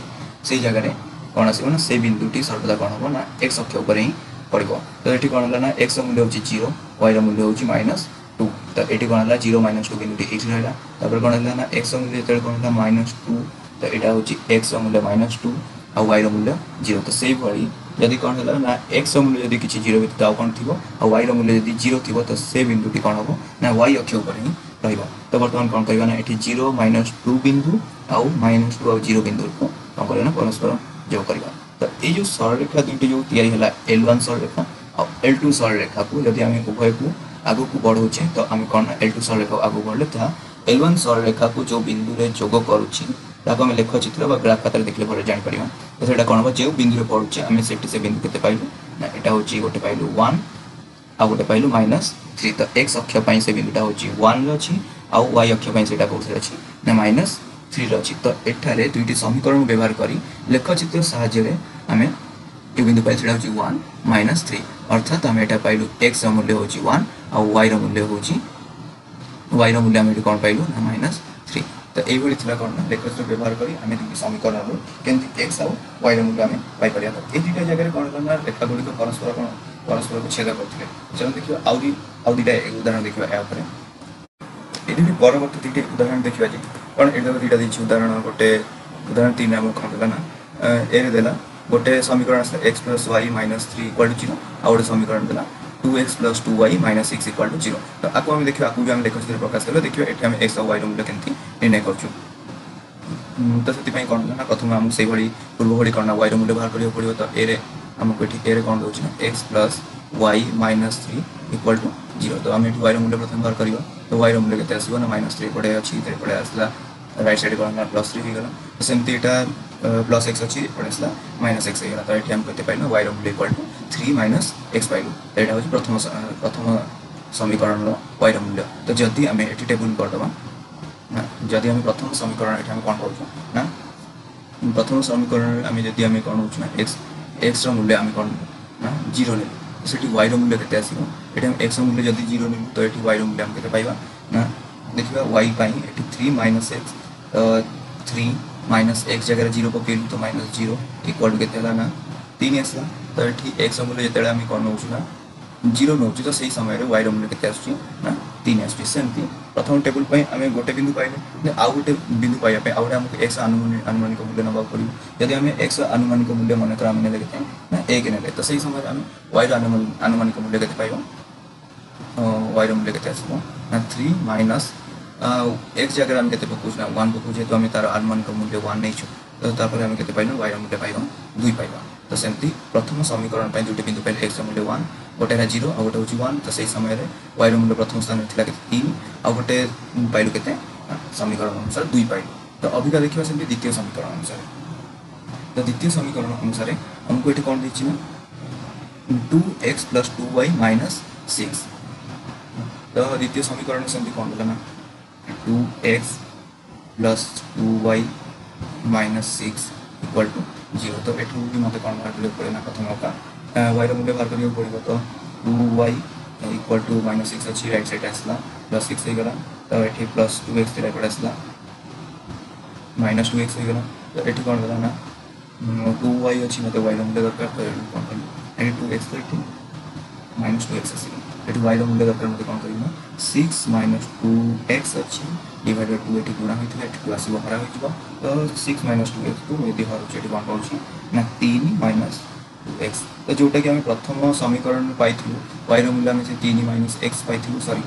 ସେଇ ଜାଗାରେ କ'ଣ ଆସିବ ନା ସେଇ ବିନ୍ଦୁଟି ସର୍ବଦା କ'ଣ ହେବ ନା ଏକ୍ସ ଅକ୍ଷ ଉପରେ ହିଁ ପଡ଼ିବ ତ ଏଠି କ'ଣ ହେଲା ନା ଏକ୍ସର ମୂଲ୍ୟ ହେଉଛି ଜିରୋ ୱାଇର ମୂଲ୍ୟ ହେଉଛି ମାଇନସ୍ ଟୁ ତ ଏଠି କ'ଣ ହେଲା ଜିରୋ ମାଇନସ୍ ଟୁ ବିନ୍ଦୁଟି ଏଇଠି ରହିଲା ତାପରେ କ'ଣ ହେଲା ନା ଏକ୍ସର ମୂଲ୍ୟ ଯେତେବେଳେ କ'ଣ ହେଲା ମାଇନସ୍ ଟୁ ତ ଏଇଟା ହେଉଛି ଏକ୍ସର ମୂଲ୍ୟ ମାଇନସ୍ ଟୁ ଆଉ ୱାଇର ମୂଲ୍ୟ ଜିରୋ ତ ସେଇଭଳି ଯଦି କ'ଣ ହେଲା ନା ଏକ୍ସର ମୂଲ୍ୟ ଯଦି କିଛି ଜିରୋ ବ୍ୟତୀତ ଆଉ କ'ଣ ଥିବ ଆଉ ୱାଇର ମୂଲ୍ୟ ଯଦି ଜିରୋ ଥିବ ତ ସେ ବିନ୍ଦୁଟି କ'ଣ ହେବ ନା ୱାଇ ଅକ୍ଷ ଉପରେ ହିଁ ରହିବ ତ ବର୍ତ୍ତମାନ କ'ଣ କରିବା ନା ଏଠି ଜିରୋ ମାଇନସ୍ ଟୁ ବିନ୍ଦୁ ଆଉ ମାଇନସ୍ ଟୁ ଆଉ ଜିରୋ ବିନ୍ଦୁକୁ କ'ଣ କରିବା ନା ପରସ୍ପର ଯୋଗ କରିବା ତ ଏଇ ଯେଉଁ ସରଳରେଖା ଦୁଇଟି ଯେଉଁ ତିଆରି ହେଲା ଏଲ୍ ୱାନ୍ ସରଳରେଖା ଆଉ ଏଲ୍ ଟୁ ସରଳରେଖାକୁ ଯଦି ଆମେ ଉଭୟକୁ ଆଗକୁ ବଢ଼ଉଛେ ତ ଆମେ କ'ଣ ଏଲ୍ ଟୁ ସରଳରେଖାକୁ ଆଗକୁ ବଢ଼ିଲେ ତାହା ଏଲ୍ ୱାନ୍ ସରଳରେଖାକୁ ଯେଉଁ ବିନ୍ଦୁରେ ଯୋଗ କରୁଛି ତାକୁ ଆମେ ଲେଖଚିତ୍ର ବା ଗ୍ରାଫ୍ ଖାତାରେ ଦେଖିଲେ ପରେ ଜାଣିପାରିବା ତ ସେଇଟା କ'ଣ ହେବ ଯେଉଁ ବିନ୍ଦୁରେ ପଡ଼ୁଛି ଆମେ ସେଠି ସେ ବିନ୍ଦୁ କେତେ ପାଇଲୁ ନା ଏଇଟା ହେଉଛି ଗୋଟେ ପାଇଲୁ ୱାନ୍ ଆଉ ଗୋଟେ ପାଇଲୁ ମାଇନସ୍ ଥ୍ରୀ ତ ଏକ୍ସ ଅକ୍ଷ ପାଇଁ ସେ ବିନ୍ଦୁଟା ହେଉଛି ୱାନ୍ରେ ଅଛି ଆଉ ୱାଇ ଅକ୍ଷ ପାଇଁ ସେଇଟା କେଉଁଥିରେ ଅଛି ନା ମାଇନସ୍ থ্রির অছি তো এঠারে দুইটি সমীকরণ ব্যবহার করে লেখচিত্র সাহায্যে আমি যে বিন্দু পাই সেটা হচ্ছে ওয়ান মাইনাস থ্রি অর্থাৎ আমি এটা পাইলু এক্সর মূল্য হচ্ছে ওয়ান আর ওয়াইর মূল্য হচ্ছে ওয়াইর মূল্য আমি এটি কম পাইলু না মাইনাস থ্রি ତ ଏଇଭଳି ଥିବା କ'ଣ ରେକର୍ସର ବ୍ୟବହାର କରି ଆମେ ଦୁଇ ସମୀକରଣରୁ କେମିତି ଏକ୍ସ ଆଉ ୱାଇର ମୂଲ୍ୟ ଆମେ ପାଇପାରିବା ତ ଏଇ ଦୁଇଟା ଜାଗାରେ କ'ଣ କ'ଣ ନା ରେଖା ଗୁଡ଼ିକ ପରସ୍ପର କ'ଣ ପରସ୍ପରକୁ ଛେଦ କରୁଥିଲେ ଚାଲନ୍ତୁ ଦେଖିବା ଆହୁରି ଆଉ ଦୁଇଟା ଉଦାହରଣ ଦେଖିବା ଏହା ଉପରେ ଏଇ ଦୁଇଟି ପରବର୍ତ୍ତୀ ଦୁଇଟି ଉଦାହରଣ ଦେଖିବା ଯେ କ'ଣ ଏଇଟା ଦୁଇଟା ଦେଇଛି ଉଦାହରଣ ଗୋଟେ ଉଦାହରଣ ତିନି ଆମକୁ କ'ଣ ଦେଲା ନା ଏରେ ଦେଲା ଗୋଟେ ସମୀକରଣ ଆସିଲା x plus y minus three equal to zero ଆଉ ଗୋଟେ ସମୀକରଣ ଦେଲା two x plus two y minus six equal to zero तो आपको आम देखा आपको भी आम लेखचित्र प्रकाश कल देखा ये आम एक्स और वाई मूल्य के निर्णय करूँ ତ ସେଥିପାଇଁ କ'ଣ ନା ପ୍ରଥମେ ଆମକୁ ସେଇଭଳି ପୂର୍ବ ଭଳି କ'ଣ ନା ୱାଇର ମୂଲ୍ୟ ବାହାର କରିବାକୁ ପଡ଼ିବ ତ ଏରେ ଆମକୁ ଏଠି ଏରେ କ'ଣ ଦେଉଛି ନା x plus y minus three equal to zero ତ ଆମେ ଏଠି ୱାଇର ମୂଲ୍ୟ ପ୍ରଥମେ ବାହାର କରିବା ତ ୱାଇର ମୂଲ୍ୟ କେତେ ଆସିବ ନା ମାଇନସ୍ ଥ୍ରୀ ଏପଟେ ଅଛି ଏପଟେ ଆସିଲା ରାଇଟ୍ ସାଇଡ୍ କ'ଣ ନା ପ୍ଲସ୍ ଥ୍ରୀ ହେଇଗଲା ତ ସେମିତି ଏଇଟା ପ୍ଲସ୍ ଏକ୍ସ ଅଛି ଏପଟେ ଆସିଲା ମାଇନସ୍ ଏକ୍ସ ହେଇଗଲା ତ ଏଠି ଆମେ କେତେ ପାଇଲୁ ୱାଇର ମୂଲ୍ୟ equal to three minus x পাইলু ଏଇଟା ହେଉଛି ପ୍ରଥମ ପ୍ରଥମ সমীকরণর ওয়াইর মূল্য তো যদি আমি এটি টেবুল করদেবা না যদি আমি প্রথম সমীকরণ এটা আমি কম করছো না প্রথম সমীকরণ আমি যদি আমি কম করছো না এক্স এক্সর মূল্য আমি কম না জিরো নেব সেটি ওয়াইর মূল্য কেতে আসব এটা আমি এক্সর মূল্য যদি জিরো নেব তো এটি ওয়াইর মূল্য আমি কেতে পাইবা না ଦେଖିବା ୱାଇ ପାଇଁ ଏଠି three minus x three minus x ଜାଗାରେ ଜିରୋ ପକେଇଲୁ ତ ମାଇନସ୍ ଜିରୋ ଇକ୍ୱାଲ୍ ଟୁ କେତେ ହେଲା ନା ତିନି ଆସିଲା एक्स मूल जो कौन नौ जीरो नौ सही समय वाइर मूल्य के तीन आसमती प्रथम टेबुल गोटे बिंदु पाइले आउ गोटे बिंदु पाइबा आउ गए एक्स आनुमानिक मूल्य ना पड़ो यदि एक्स आनुमानिक मूल्य मन कर एक ने तो सही समय वाइर आनुमानिक मूल्य के वाइर मूल्य थ्री माइनस एक्स जगह ना वन पकोज तार आनुमानिक मूल्य वन नहीं छुँ तो वाइर मूल्य पाइबा दुई पाइबा तो सेमती प्रथम समीकरण दुटे बिंदु पाइल एक्स मूल्य वन गोटे है जीरो आ हूँ वन तो से समय वाइर मूल्य प्रथम स्थान में तीन आ गोटे पाइल के समीकरण अनुसार दुई पाइल तो अबिका देखा सेमती द्वितीय समीकरण अनुसार तो द्वितीय समीकरण अनुसार हमको ये कौन देखिए ना two x plus two y minus six तो द्वितीय समीकरण से कौन देना two x plus two y minus six equal to 0 તો એટલું કિંમતે કન્વર્ટ કરીને પ્રથમ આવતા y ର ମୂଲ୍ୟ ବାହାର କରିବାକୁ ପଡ଼ିବ ତ 2y equal to minus six ଅଛି ରାଇଟ୍ ସାଇଡ଼୍ ଆସିଲା ପ୍ଲସ୍ ସିକ୍ସ ହେଇଗଲା ତ ଏଠି ପ୍ଲସ୍ ଟୁ ଏକ୍ସ ରାଇଟ୍ ପଟେ ଆସିଲା ମାଇନସ୍ ଟୁ ଏକ୍ସ ହେଇଗଲା ତ ଏଠି କ'ଣ ହେଲା ନା ଟୁ ୱାଇ ଅଛି ମୋତେ ୱାଇର ମୂଲ୍ୟ ଦରକାର ତ ଏଠି କ'ଣ କରିବି ଏଠି ଟୁ ଏକ୍ସ ଏଠି ମାଇନସ୍ ଟୁ ଏକ୍ସ ଆସିଲା ଏଠି ୱାଇର ମୂଲ୍ୟ ଦରକାର ମୋତେ କ'ଣ କରିବି ନା ସିକ୍ସ ମାଇନସ୍ ଟୁ ଏକ୍ସ ଅଛି ଡିଭାଇଡ଼େଡ଼ ଟୁ ଏଠି ଗୁଣା ହୋଇଥିଲା ଏଠି ଟୁ ଆସିବ ହରା ହୋଇଯିବ ତ ସିକ୍ସ ମାଇନସ୍ ଟୁ ଏକ୍ସକୁ ଏମିତି ଘରକୁ ଏଠି କ'ଣ ପାଉଛି ନା ତିନି ମାଇନସ୍ ଟୁ ଏକ୍ସ ତ ଯେଉଁଟାକି ଆମେ ପ୍ରଥମ ସମୀକରଣରୁ ପାଇଥିଲୁ ୱାଇର ମୂଲ୍ୟ ଆମେ ସେ ତିନି ମାଇନସ୍ ଏକ୍ସ ପାଇଥିଲୁ ସରି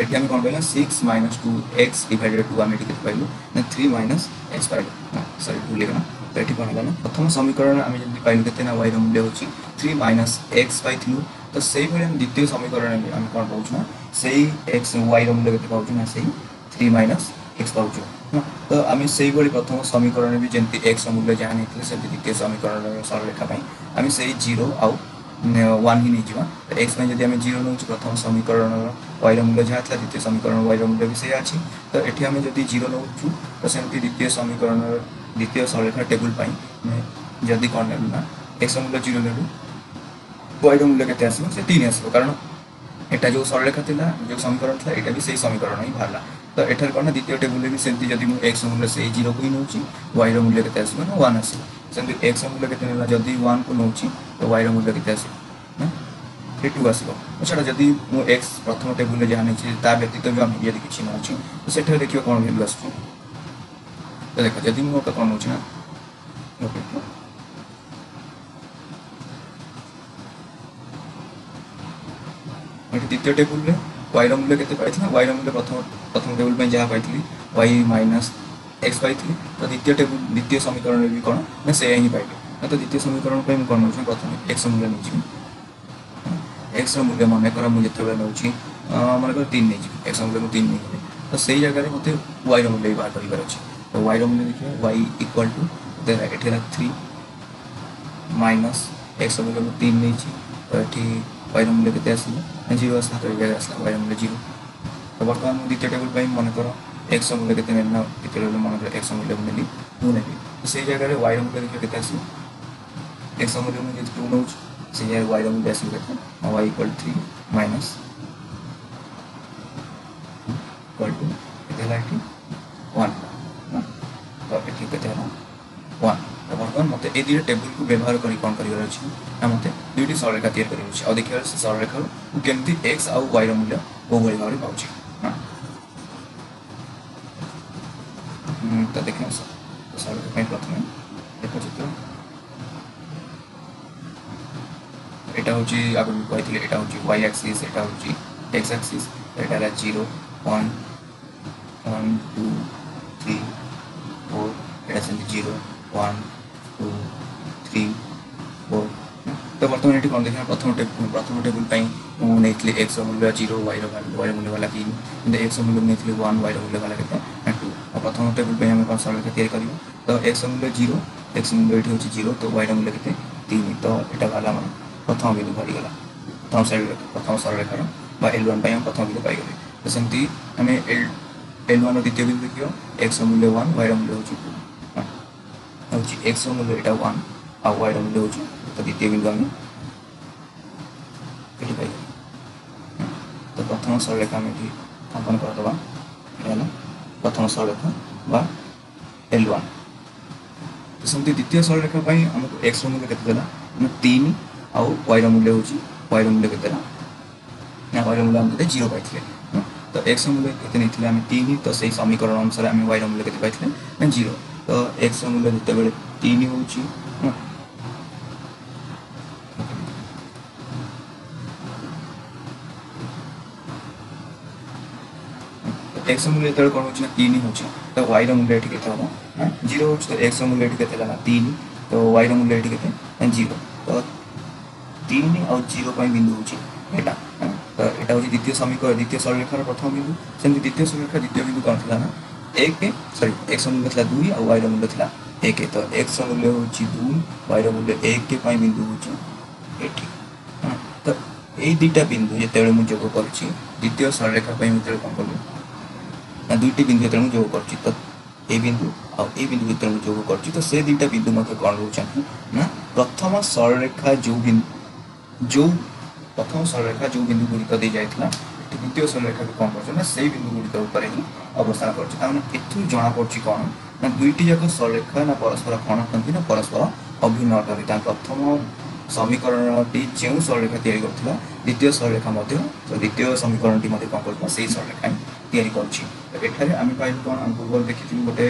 ଏଠି ଆମେ କ'ଣ ପାଇଲା six minus two x divided two ଆମେ ଏଠି କେତେ ପାଇଲୁ ନା ଥ୍ରୀ ମାଇନସ୍ ଏକ୍ସ ପାଇଲୁ ନା ସରି ଭୁଲିଗଲା ତ ଏଠି କ'ଣ ହେଲା ନା ପ୍ରଥମ ସମୀକରଣ ଆମେ ଯେମିତି ପାଇଲୁ କେତେ ନା ୱାଇର ମୂଲ୍ୟ ହେଉଛି ଥ୍ରୀ ମାଇନସ୍ ଏକ୍ସ ପାଇଥିଲୁ ତ ସେଇଭଳି ଆମେ ଦ୍ୱିତୀୟ ସମୀକରଣ ଆମେ କ'ଣ ପାଉଛୁ ନା ସେଇ ଏକ୍ସ ୱାଇର ମୂଲ୍ୟ କେତେ ପାଉଛୁ ନା ସେଇ ଥ୍ରୀ ମାଇନସ୍ ଏକ୍ସ ପାଉଛୁ ତ ଆମେ ସେଇଭଳି ପ୍ରଥମ ସମୀକରଣ ବି ଯେମିତି ଏକ୍ସ ମୂଲ୍ୟ ଯାହା ନେଇଥିଲେ ସେମିତି ଦ୍ୱିତୀୟ ସମୀକରଣର ସରଳରେଖା ପାଇଁ ଆମେ ସେଇ ଜିରୋ ଆଉ ওয়ান হি নিয়ে যা এক্স পাই মানে যদি আমি জিরো নেছি প্রথম সমীকরণ ওয়াইর মূল্য যা লা দ্বিতীয় সমীকরণ ওয়াইর মূল্য বি সেই আছে তো এটি আমি যদি জিরো নেছু তো সেমতি দ্বিতীয় সমীকরণ দ্বিতীয় সরলরেখা টেবুল পাই যদি কম নেলু না এক্স মূল্য জিরো নেলু ওয়াইর মূল্য কেতে আসবে সে তিন আসবে কারণ এটা যে সরলরেখা লা যে সমীকরণ লা এটা বি সেই সমীকরণ হি বাহারা ତ ଏଠାରେ କ'ଣ ଦ୍ୱିତୀୟ ଟେବୁଲ୍ରେ ବି ସେମିତି ଯଦି ମୁଁ ଏକ୍ସ ମୂଲ୍ୟ ସେଇ ଜିରୋକୁ ହିଁ ନେଉଛି ୱାଇର ମୂଲ୍ୟ କେତେ ଆସିବ ନା ୱାନ୍ ଆସିବ ସେମିତି ଏକ୍ସର ମୂଲ୍ୟ କେତେ ନେଲା ଯଦି ୱାନ୍କୁ ନେଉଛି ତ ୱାଇର ମୂଲ୍ୟ କେତେ ଆସିବ ନା ଏ ଟୁ ଆସିବ ଛଡ଼ା ଯଦି ମୁଁ ଏକ୍ସ ପ୍ରଥମ ଟେବୁଲ୍ରେ ଯାହା ନେଇଛି ତା ବ୍ୟତୀତ ବି ଆମେ ଯଦି କିଛି ନେଉଛୁ ତ ସେଠାରେ ଦେଖିବା କ'ଣ ଭ୍ୟାଲ୍ୟୁ ଆସୁଛି ତ ଦେଖ ଯଦି ମୁଁ ଗୋଟେ କ'ଣ ନେଉଛି ନା ଏଠି ଦ୍ୱିତୀୟ ଟେବୁଲ୍ରେ ୱାଇର ମୂଲ୍ୟ କେତେ ପାଇଥିଲା ୱାଇର ମୂଲ୍ୟ ପ୍ରଥମ ପ୍ରଥମ ଟେବୁଲ୍ ପାଇଁ ଯାହା ପାଇଥିଲି ୱାଇ ମାଇନସ୍ ଏକ୍ସ ପାଇଥିଲି ତ ଦ୍ୱିତୀୟ ଟେବୁଲ୍ ଦ୍ୱିତୀୟ ସମୀକରଣରେ ବି କ'ଣ ନା ସେୟା ହିଁ ପାଇଲି ତ ଦ୍ୱିତୀୟ ସମୀକରଣ ପାଇଁ ମୁଁ କ'ଣ ନେଉଛି ପ୍ରଥମେ ଏକ୍ସ ମୂଲ୍ୟ ନେଇଛି ଏକ୍ସର ମୂଲ୍ୟ ମନେକର ମୁଁ ଯେତେବେଳେ ନେଉଛି ମନେକର ତିନି ନେଇଯିବି ଏକ୍ସ ମୂଲ୍ୟ ମୁଁ ତିନି ନେଇଯିବି ତ ସେଇ ଜାଗାରେ ମୋତେ ୱାଇର ମୂଲ୍ୟ ବି ବାହାର କରିବାର ଅଛି ତ ୱାଇର ମୂଲ୍ୟ ଦେଖିବା ୱାଇ ଇକ୍ୱାଲ୍ ଟୁ ଏଠି ହେଲା থ্রি মাইনাস এক্স মূল্য আমি তিন নিয়েছি তো এটি বাইরে মূল্য কেতে আসিল জিরো আসা হাতের জায়গায় আসলা বাইরে মূল্য জিরো তো বর্তমান দ্বিতীয় টেবিল পাই মনে করো এক্স মূল্য কেতে নেলি না দ্বিতীয় টেবিল মনে করো এক্স মূল্য নেলি টু নেবি তো সেই জায়গায় ওয়াইর মূল্য দেখে কেতে আসিল এক্স মূল্য মু যদি টু নেউছি সেই জায়গায় ওয়াইর মূল্য আসিল কেতে y equal three minus equal to এটা হল এটি ওয়ান তো এটি কেতে হল ওয়ান বর্তমান মতো এই দুইটা টেবিলকে ব্যবহার করি কম করিবার আছে না মতো ଦୁଇଟି ସରଳରେଖା ତିଆରି କରିହେଉଛି ଆଉ ଦେଖିବା ସେ ସରଳରେଖାରୁ ମୁଁ କେମିତି ଏକ୍ସ ଆଉ ୱାଇର ମୂଲ୍ୟ ବହୁଭଳି ଭାବରେ ପାଉଛି ତ ଦେଖିବା ସରଳରେଖା ପାଇଁ ପ୍ରଥମେ ରେଖାଚିତ୍ର ଏଇଟା ହେଉଛି ଆପଣଙ୍କୁ କହିଥିଲି ଏଇଟା ହେଉଛି ୱାଇ ଆକ୍ସିସ୍ ଏଇଟା ହେଉଛି ଏକ୍ସ ଆକ୍ସିସ୍ ଏଇଟା ହେଲା zero one one two three four ଏଇଟା ସେମିତି ଜିରୋ ୱାନ୍ ଟୁ प्रथम ये कौन देखा प्रथम प्रथम टेबुल एक्स मूल्य जीरो वाइर वाइर मूल्य कि तीन एक्स मूल्य नहीं वन वाइर मूल्य गला कैसे टू प्रथम टेबुल कौन सर लेखा या तो एक्स मूल्य जीरो एक्स मूल्य ये जीरो तो वाइर मूल्य कैसे तीन तो यहाँ गला प्रथम बिंदु भरीगला तो प्रथम सर प्रथम सरलेखार एल वन प्रथम बिंदु पाई तो सेमती आम एल एल वन द्वित बिंदु देखिए एक्स मूल्य वन वाइर मूल्य हो टू हाँ एक्स मूल्य वन आ वाइर मूल्य हो तो द्वितीय आम ପ୍ରଥମ ସରଳରେଖା ଆମେ ଏଠି ଅଙ୍କନ କରିଦେବା ହେଲା ପ୍ରଥମ ସରଳରେଖା ବା ଏଲ୍ ୱାନ୍ ସେମିତି ଦ୍ୱିତୀୟ ସରଳରେଖା ପାଇଁ ଆମକୁ ଏକ୍ସର ମୂଲ୍ୟ କେତେ ଦେଲା ଆମେ ତିନି ଆଉ ୱାଇର ମୂଲ୍ୟ ହେଉଛି ୱାଇର ମୂଲ୍ୟ କେତେ ଦେଲା ନା ୱାଇର ମୂଲ୍ୟ ଆମେ କେତେ ଜିରୋ ପାଇଥିଲେ ତ ଏକ୍ସର ମୂଲ୍ୟ କେତେ ନେଇଥିଲେ ଆମେ ତିନି ତ ସେଇ ସମୀକରଣ ଅନୁସାରେ ଆମେ ୱାଇର ମୂଲ୍ୟ କେତେ ପାଇଥିଲେ ନା ଜିରୋ ତ ଏକ୍ସର ମୂଲ୍ୟ ଯେତେବେଳେ ତିନି ହେଉଛି ఎక్స్ ఇతర కొనుగోలు తీని వచ్చు तो वाई मूल्य के जीरो तो एक्स मूल्य के तो वाई मूल्य के जीरो तो तीन आउ जीरो बिंदु हूँ एटा तो यहाँ हूँ द्वितीय समीकरण द्वितीय सरलरेखार प्रथम बिंदु सेमती द्वितीय सरलरेखा द्वितीय बिंदु कौन था ना एक सरी एक्स मूल्य था दुई आउ वाई मूल्य था एक तो एक्स मूल्य हूँ दुई वाई मूल्य एक बिंदु हूँ एटी तो यही दुईटा बिंदु जिते मुझे जोग कर द्वितीय सरलरेखा कौन कलु અને 2 બિંદુઓ તણો જો વર્ચિત તો A બિંદુ અને A બિંદુ અંતરનો જો વર્ચિત તો સે બે બિંદુઓ વચ્ચે કોણ રહું છે ને પ્રથમ સરરેખા જો બિંદુ જો પ્રથમ સરરેખા જો બિંદુ ગુરિત કરી જાય તલા દિત્ય સરરેખા કોણ કરજો ને સે બિંદુ ગુરિત ઉપર હે અવસાન કરતું આવો એટલું જણા કરતું કોણ ને 2 ટી જો સરરેખા ને પરસ્પર કોણ અંતર ને પરસ્પર અભિન્નતા તા પ્રથમ સમીકરણ થી જે સરરેખા તૈયાર કરતો દિત્ય સરરેખા માંથી જો દિત્ય સમીકરણ થી મળી કોણ પર સે સરરેખા તૈયાર કરચી ଏଠାରେ ଆମେ ପାଇଲୁ କ'ଣ ଗୁଗଲ୍ ଦେଖିଥିଲୁ ଗୋଟେ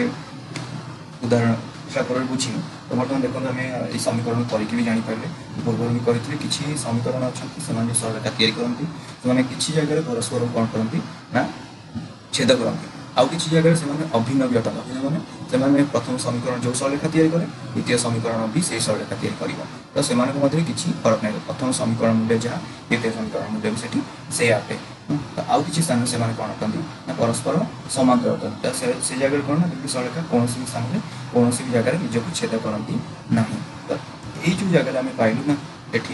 ଉଦାହରଣ ପୂଜାକରଣ ବୁଝିଲୁ ତ ବର୍ତ୍ତମାନ ଦେଖନ୍ତୁ ଆମେ ଏଇ ସମୀକରଣ କରିକି ବି ଜାଣିପାରିଲେ ପୂର୍ବରୁ ବି କରିଥିଲେ କିଛି ସମୀକରଣ ଅଛନ୍ତି ସେମାନେ ସରଳତା ତିଆରି କରନ୍ତି ସେମାନେ କିଛି ଜାଗାରେ ପରସ୍ପର କ'ଣ କରନ୍ତି ନା ଛେଦ କରନ୍ତି ଆଉ କିଛି ଜାଗାରେ ସେମାନେ ଅଭିନ୍ନ ବି ଅଟନ୍ତି ଅଭିନ୍ନ ମାନେ ସେମାନେ ପ୍ରଥମ ସମୀକରଣ ଯେଉଁ ସରଳରେଖା ତିଆରି କରେ ଦ୍ୱିତୀୟ ସମୀକରଣ ବି ସେଇ ସରଳରେଖା ତିଆରି କରିବ ତ ସେମାନଙ୍କ ମଧ୍ୟରେ କିଛି ଫରକ ନାହିଁ ପ୍ରଥମ ସମୀକରଣ ମୂଲ୍ୟ ଯାହା ଦ୍ୱିତୀୟ ସମୀକରଣ ମୂଲ୍ୟ ବି ସେଠି ସେଇଆ ଅଟେ ଆଉ କିଛି ସ୍ଥାନରେ ସେମାନେ କ'ଣ ଅଟନ୍ତି ନା ପରସ୍ପର ସମାନ୍ତର ଅଟନ୍ତି ସେ ଜାଗାରେ କ'ଣ ନା ବିଶ୍ୱରେଖା କୌଣସି ବି ସ୍ଥାନରେ କୌଣସି ବି ଜାଗାରେ ନିଜକୁ ଛେଦ କରନ୍ତି ନାହିଁ ତ ଏଇ ଯେଉଁ ଜାଗାରେ ଆମେ ପାଇଲୁ ନା ଏଠି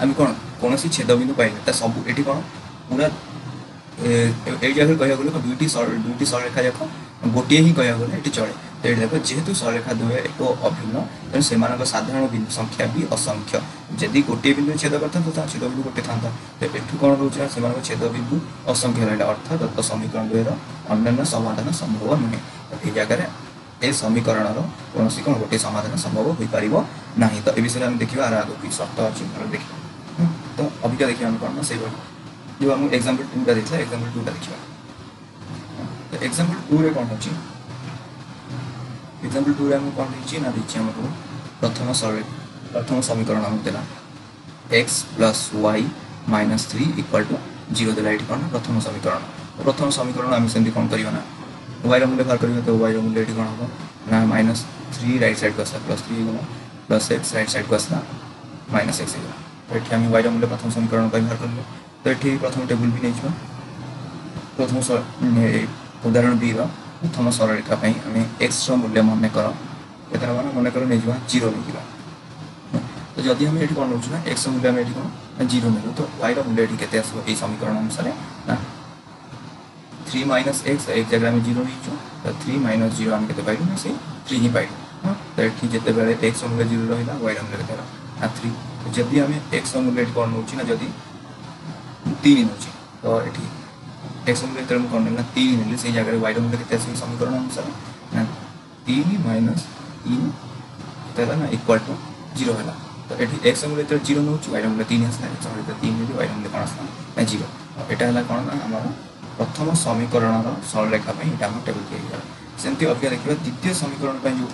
ଆମେ କ'ଣ କୌଣସି ଛେଦବିନ୍ଦୁ ପାଇଲେ ତା ସବୁ ଏଠି କ'ଣ ପୁରା ଏଇ ଜାଗାରେ କହିବାକୁ ଗଲେ ଦୁଇଟି ଦୁଇଟି ସରଳରେଖା ଯାକ ଗୋଟିଏ ହିଁ କହିବାକୁ ଗଲେ ଏଠି ଚଳେ ତେଣୁ ଦେଖ ଯେହେତୁ ସରେଖା ଦ୍ୱୟ ଏକ ଅଭିନ୍ନ ତେଣୁ ସେମାନଙ୍କ ସାଧାରଣ ବିନ୍ଦୁ ସଂଖ୍ୟା ବି ଅସଂଖ୍ୟ ଯଦି ଗୋଟିଏ ବିନ୍ଦୁ ଛେଦ କରିଥାନ୍ତା ତାହା ଛେଦ ବିନ୍ଦୁ ଗୋଟେ ଥାନ୍ତା ତ ଏଠୁ କ'ଣ ରହୁଛି ନା ସେମାନଙ୍କ ଛେଦ ବିନ୍ଦୁ ଅସଂଖ୍ୟ ରହିଲା ଅର୍ଥାତ୍ ଦତ୍ତ ସମୀକରଣ ଦ୍ୱୟର ଅନ୍ୟାନ୍ୟ ସମାଧାନ ସମ୍ଭବ ନୁହେଁ ଏ ଜାଗାରେ ଏ ସମୀକରଣର କୌଣସି କ'ଣ ଗୋଟିଏ ସମାଧାନ ସମ୍ଭବ ହୋଇପାରିବ ନାହିଁ ତ ଏ ବିଷୟରେ ଆମେ ଦେଖିବା ଆର ଆଗକୁ ସର୍ତ୍ତ ଅଛି ଭଲ ଦେଖିବା ତ ଅବିକା ଦେଖିବା ଆମେ କ'ଣ ନା ସେଇଭଳି ଯେଉଁ ଆମକୁ ଏକ୍ଜାମ୍ପଲ୍ ଟୁଟା ଦେଇଥିଲା ଏକ୍ଜାମ୍ପଲ୍ ଟୁଟା ଦେଖିବା ତ ଏକ୍ଜାମ୍ପଲ୍ ଟୁରେ କ'ଣ ଅଛି ಎಕ್ಸಾಂಪಲ್ ಟೂರೆ ଆମକୁ କ'ଣ ଦେଇଛି ନା ଦେଇଛି ଆମକୁ ପ୍ରଥମ ପ୍ରଥମ ସମୀକରଣ ଆମକୁ ଦେଲା x plus y minus three equal to zero ଦେଲା ଏଇଠି କ'ଣ ପ୍ରଥମ ସମୀକରଣ ପ୍ରଥମ ସମୀକରଣ ଆମେ ସେମିତି କ'ଣ କରିବା ନା ୱାଇର ମୂଲ୍ୟ ବାହାର କରିବା ତ ୱାଇର ମୂଲ୍ୟ ଏଠି କ'ଣ ହେବ ନା ମାଇନସ୍ ଥ୍ରୀ ରାଇଟ୍ ସାଇଡ଼୍କୁ ଆସିଲା ପ୍ଲସ୍ ଥ୍ରୀ ହେଇଗଲା ପ୍ଲସ୍ ଏକ୍ସ ରାଇଟ୍ ସାଇଡ଼୍କୁ ଆସିଲା ମାଇନସ୍ ଏକ୍ସ ହେଇଗଲା ତ ଏଠି ଆମେ ୱାଇର ମୂଲ୍ୟ ପ୍ରଥମ ସମୀକରଣ ପାଇଁ ବାହାର କରିଲେ ତ ଏଠି ପ୍ରଥମ ଟେବୁଲ୍ ବି ନେଇଯିବା ପ୍ରଥମ ଉଦାହରଣ ଦୁଇର ପ୍ରଥମ ସରଳରେଖା ପାଇଁ ଆମେ ଏକ୍ସର ମୂଲ୍ୟ ମନେ କର କେତେ ନେବା ନା ମନେକର ନେଇଯିବା ଜିରୋ ନେଇଯିବା ତ ଯଦି ଆମେ ଏଠି କ'ଣ ନେଉଛୁ ନା ଏକ୍ସର ମୂଲ୍ୟ ଆମେ ଏଠି କ'ଣ ନା ଜିରୋ ନେବୁ ତ ୱାଇର ମୂଲ୍ୟ ଏଠି କେତେ ଆସିବ ଏଇ ସମୀକରଣ ଅନୁସାରେ ନା থ্রি মাইনাস এক্স এক জায়গায় আমি জিরো নিয়েছ তা থ্রি মাইনাস জিরো আমি কেতে পাইলি না সেই থ্রি হি পাইলি তো এটি যেতবে এক্স মূল্য জিরো রহিলা ওয়াই মূল্য কেতে হল না থ্রি যদি আমি এক্স মূল্য এটি কম নেছি না যদি তিন নেছি তো এটি डेसिमल में क्रम कौन लेना तीन ले सही जाकर वाई डोम के डेसिमल समीकरण अनुसार ना तीन माइनस तीन तेरा ना इक्वल टू जीरो है तो ये एक्स अंगुल तो जीरो नौ वाई अंगुल तीन आसला एक्स अंगुल तीन जो वाई अंगुल कौन आसला ना जीरो यहाँ है कौन ना आम प्रथम समीकरण सरलरेखा यहाँ आम टेबुल या सेमती अगर देखा द्वितीय समीकरण जो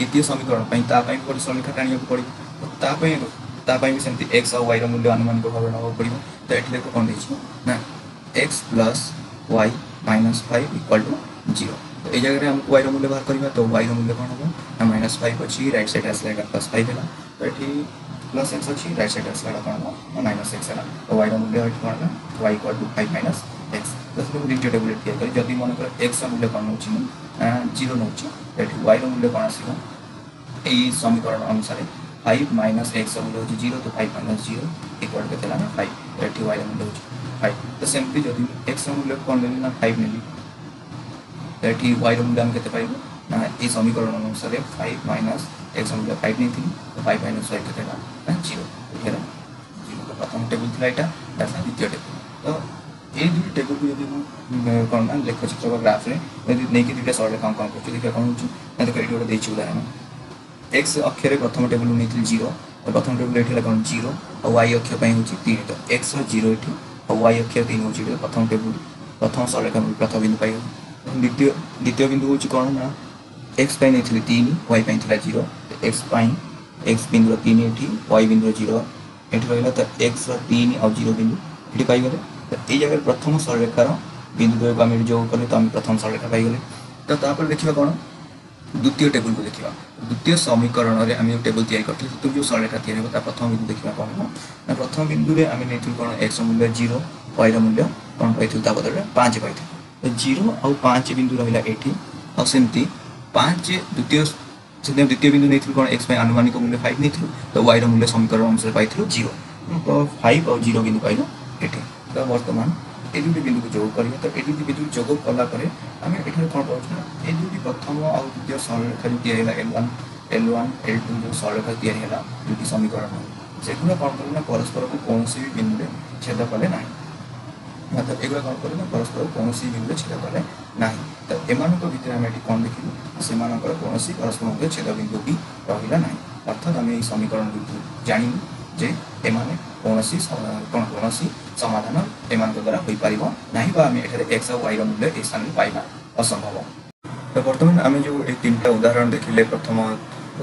द्वितीय समीकरण सरलरेखा टाणिया पड़ो भी सेमती एक्स और वाई मूल्य आनुमानिक भाव नवा पड़ो तो ये कौन हो ना x plus y minus five equal to zero तो ये जगह आमको वाई मूल्य बाहर करवा तो वाई मूल्य कौन हम ना माइनस फाइव अच्छी रईट सैड आसला प्लस फाइव है तो ये प्लस एक्स अच्छी रईट सैड आसला कौन हम माइनस एक्स है तो वाइर मूल्य कौन है y equal to five minus x plus द्वितीय टेबुल जदि मन कर एक्स मूल्य कौन नौ जीरो नौ वाई मूल्य कौन आसो यही समीकरण अनुसार फाइव माइनस एक्स मूल्य हूँ जीरो तो फाइव माइनस जीरो इक्वाल के फाइव तो ये वाई मूल्य हो হাই তো सिंपली যদি x অমুক কোন নিন না 5 নে নি 30 y অমুক দাম করতে পাইব মানে এই সমীকরণ অনুসারে 5 - x অমুক 5 নে ঠিক তো 5 - x কত হবে 5 0 ঠিক না 0 প্রথম টেবিল চাই এটা এটা দ্বিতীয় টেবিল তো এই টেবিলকে যদি আমরা গণনা লেখছ তো গ্রাফে যদি নেকি দিতে সরবে কোন কোন করতে যদি এখন মানে এইটা দিতে দিছিলা না x অক্ষরে প্রথম টেবিল নে নিছি 0 আর প্রথম টেবিল এట్లా কোন 0 আর y অক্ষ পায় হচ্ছে 3 তো x ও 0 ঠিক y অক্ষীয়তিন ହେଉଛି ପ୍ରଥମ ଟେବୁଲ ପ୍ରଥମ ସରଳରେଖା ପ୍ରଥମ ବିନ୍ଦୁ ପାଇଗଲୁ ଦ୍ୱିତୀୟ ଦ୍ୱିତୀୟ ବିନ୍ଦୁ ହେଉଛି କ'ଣ ନା এক্স পাই নেইছিলে তিনি ওয়াই পাই লা জিরো এক্স পাই এক্স বিন্দুর তিনি এটি ওয়াই বিন্দুর জিরো এটি রহিলা তো এক্স র তিনি আর জিরো বিন্দু এটি পাইগলে তো এই জায়গায় প্রথম সরলরেখার বিন্দু দ্বয়কু আমি যোগ কলে তো আমি প্রথম সরলরেখা পাইগলে তো তারপরে দেখিবা কোণ ଦ୍ୱିତୀୟ ଟେବୁଲକୁ ଦେଖିବା ଦ୍ୱିତୀୟ ସମୀକରଣରେ ଆମେ ଯେଉଁ ଟେବୁଲ ତିଆରି କରିଥିଲୁ ସେଥିରୁ ଯେଉଁ ସରଳରେଖା ତିଆରି ହେବ ତା ପ୍ରଥମ ବିନ୍ଦୁ ଦେଖିବା କ'ଣ ହେବ ନା ପ୍ରଥମ ବିନ୍ଦୁରେ ଆମେ ନେଇଥିଲୁ କ'ଣ ଏକ୍ସର ମୂଲ୍ୟ ଜିରୋ ୱାଇର ମୂଲ୍ୟ କ'ଣ ପାଇଥିଲୁ ତା ବଦଳରେ ପାଞ୍ଚ ପାଇଥିଲୁ ଜିରୋ ଆଉ ପାଞ୍ଚ ବିନ୍ଦୁ ରହିଲା ଏଠି ଆଉ ସେମିତି ପାଞ୍ଚ ଦ୍ୱିତୀୟ ସେଥିପାଇଁ ଦ୍ୱିତୀୟ ବିନ୍ଦୁ ନେଇଥିଲୁ କ'ଣ ଏକ୍ସ ପାଇଁ ଆନୁମାନିକ ମୂଲ୍ୟ ଫାଇଭ୍ ନେଇଥିଲୁ ତ ୱାଇର ମୂଲ୍ୟ ସମୀକରଣ ଅନୁସାରେ ପାଇଥିଲୁ ଜିରୋ ତ ଫାଇଭ୍ ଆଉ ଜିରୋ ବିନ୍ଦୁ ପାଇଲୁ ଏଠି ତ ବର୍ତ୍ତମାନ ଏ ଦୁଇଟି ବିନ୍ଦୁକୁ ଯୋଗ କରିବା ତ ଏ ଦୁଇଟି ବିନ୍ଦୁକୁ ଯୋଗ କଲା ପରେ ଆମେ ଏଠାରେ କ'ଣ ପାଉଛୁ ନା ଏ ଦୁଇଟି ପ୍ରଥମ ଆଉ ଦ୍ୱିତୀୟ ସରଳରେଖାରେ ତିଆରି ହେଲା L one L one L two ଯେଉଁ ସରଳରେଖା ତିଆରି ହେଲା ଦୁଇଟି ସମୀକରଣ ସେଗୁଡ଼ା କ'ଣ କରୁ ନା ପରସ୍ପରକୁ କୌଣସି ବି ବିନ୍ଦୁରେ ଛେଦ କଲେ ନାହିଁ ମାତ୍ର ଏଗୁଡ଼ା କ'ଣ କରୁ ନା ପରସ୍ପରକୁ କୌଣସି ବିନ୍ଦୁରେ ଛେଦ କଲେ ନାହିଁ ତ ଏମାନଙ୍କ ଭିତରେ ଆମେ ଏଠି କ'ଣ ଦେଖିଲୁ ସେମାନଙ୍କର କୌଣସି ପରସ୍ପର ମଧ୍ୟରେ ଛେଦ ବିନ୍ଦୁ ବି ରହିଲା ନାହିଁ ଅର୍ଥାତ୍ ଆମେ ଏହି ସମୀକରଣ ଦୁଇଟି ଜାଣିଲୁ ଯେ ଏମାନେ କୌଣସି କ'ଣ କୌଣସି ସମାଧାନ ଏମାନଙ୍କ ଦ୍ୱାରା ହୋଇପାରିବ ନାହିଁ ବା ଆମେ ଏଠାରେ ଏକ୍ସ ଆଉ ୱାଇର ମୂଲ୍ୟ ଏହି ସ୍ଥାନରେ ପାଇବା ଅସମ୍ଭବ ତ ବର୍ତ୍ତମାନ ଆମେ ଯେଉଁ ଏଇ ତିନିଟା ଉଦାହରଣ ଦେଖିଲେ ପ୍ରଥମ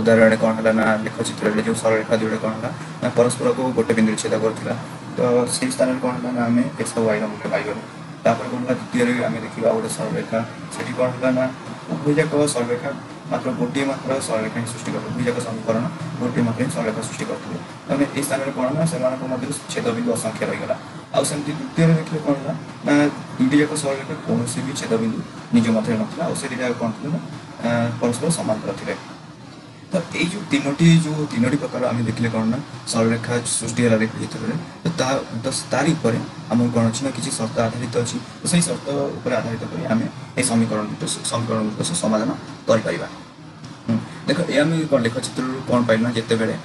ଉଦାହରଣରେ କ'ଣ ହେଲା ନା ଲେଖଚିତ୍ରରେ ଯେଉଁ ସରଳରେଖା ଯୋଉଟା କ'ଣ ହେଲା ନା ପରସ୍ପରକୁ ଗୋଟେ ବିନ୍ଦୁରେ ଛେଦ କରୁଥିଲା ତ ସେଇ ସ୍ଥାନରେ କ'ଣ ହେଲା ନା ଆମେ ଏକ୍ସ ଆଉ ୱାଇର ମୂଲ୍ୟ ପାଇଗଲୁ ତାପରେ କ'ଣ ହେଲା ଦ୍ୱିତୀୟରେ ଆମେ ଦେଖିବା ଗୋଟେ ସରଳରେଖା ସେଠି କ'ଣ ହେଲା ନା ଉଭୟ ଯାକ ସରଳରେଖା ମାତ୍ର ଗୋଟିଏ ମାତ୍ର ସରଳରେଖା ହିଁ ସୃଷ୍ଟି କରିବ ଦୁଇଯାକ ସମୀକରଣ ଗୋଟିଏ ମାତ୍ର ହିଁ ସରଳରେଖା ସୃଷ୍ଟି କରିଥିଲେ ତେଣୁ ଏଇ ସ୍ଥାନରେ କ'ଣ ନା ସେମାନଙ୍କ ମଧ୍ୟରୁ ଛେଦବିନ୍ଦୁ ଅସଂଖ୍ୟ ରହିଗଲା ଆଉ ସେମିତି ଦ୍ୱିତୀୟରେ ଦେଖିଲେ କ'ଣ ହେଲା ନା ଦୁଇଟିଯାକ ସରଳରେଖା କୌଣସି ବି ଛେଦବିନ୍ଦୁ ନିଜ ମଧ୍ୟରେ ନଥିଲା ଆଉ ସେ ଦୁଇଟାଯାକ କ'ଣ ଥିଲେ ନା ପରସ୍ପର ସମାନ୍ତର ଥିଲେ त ए जो तिनोटी जो तिनोट प्रकार आम देख्ले कन् सललेखा परे चेत्रले तारिखे गणछििह कि सर्त आधारित अहिले त सही सर्तर आधारित भइ समीकरण समीकरण बेले जते बेले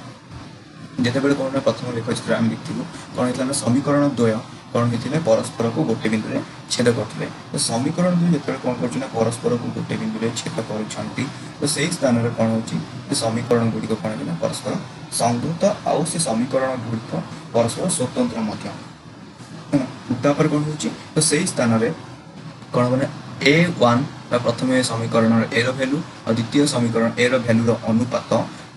लेखचित प्रथम लेखचित आम देखि कला समीकरण द्वय କ'ଣ ହେଇଥିଲେ ପରସ୍ପରକୁ ଗୋଟେ ବିନ୍ଦୁରେ ଛେଦ କରୁଥିଲେ ତ ସମୀକରଣ ଦୁଇ ଯେତେବେଳେ କ'ଣ କରୁଛି ନା ପରସ୍ପରକୁ ଗୋଟେ ବିନ୍ଦୁରେ ଛେଦ କରୁଛନ୍ତି ତ ସେଇ ସ୍ଥାନରେ କ'ଣ ହେଉଛି ସେ ସମୀକରଣ ଗୁଡ଼ିକ କ'ଣ ହେଲା ପରସ୍ପର ସଂହୃତ ଆଉ ସେ ସମୀକରଣ ଗୁଡ଼ିକ ପରସ୍ପର ସ୍ୱତନ୍ତ୍ର ମଧ୍ୟ ତାପରେ କ'ଣ ହେଉଛି ତ ସେଇ ସ୍ଥାନରେ କ'ଣ ମାନେ ଏ ୱାନ୍ ବା ପ୍ରଥମେ ସମୀକରଣର ଏର ଭ୍ୟାଲ୍ୟୁ ଆଉ ଦ୍ୱିତୀୟ ସମୀକରଣ ଏର ଭ୍ୟାଲୁର ଅନୁପାତ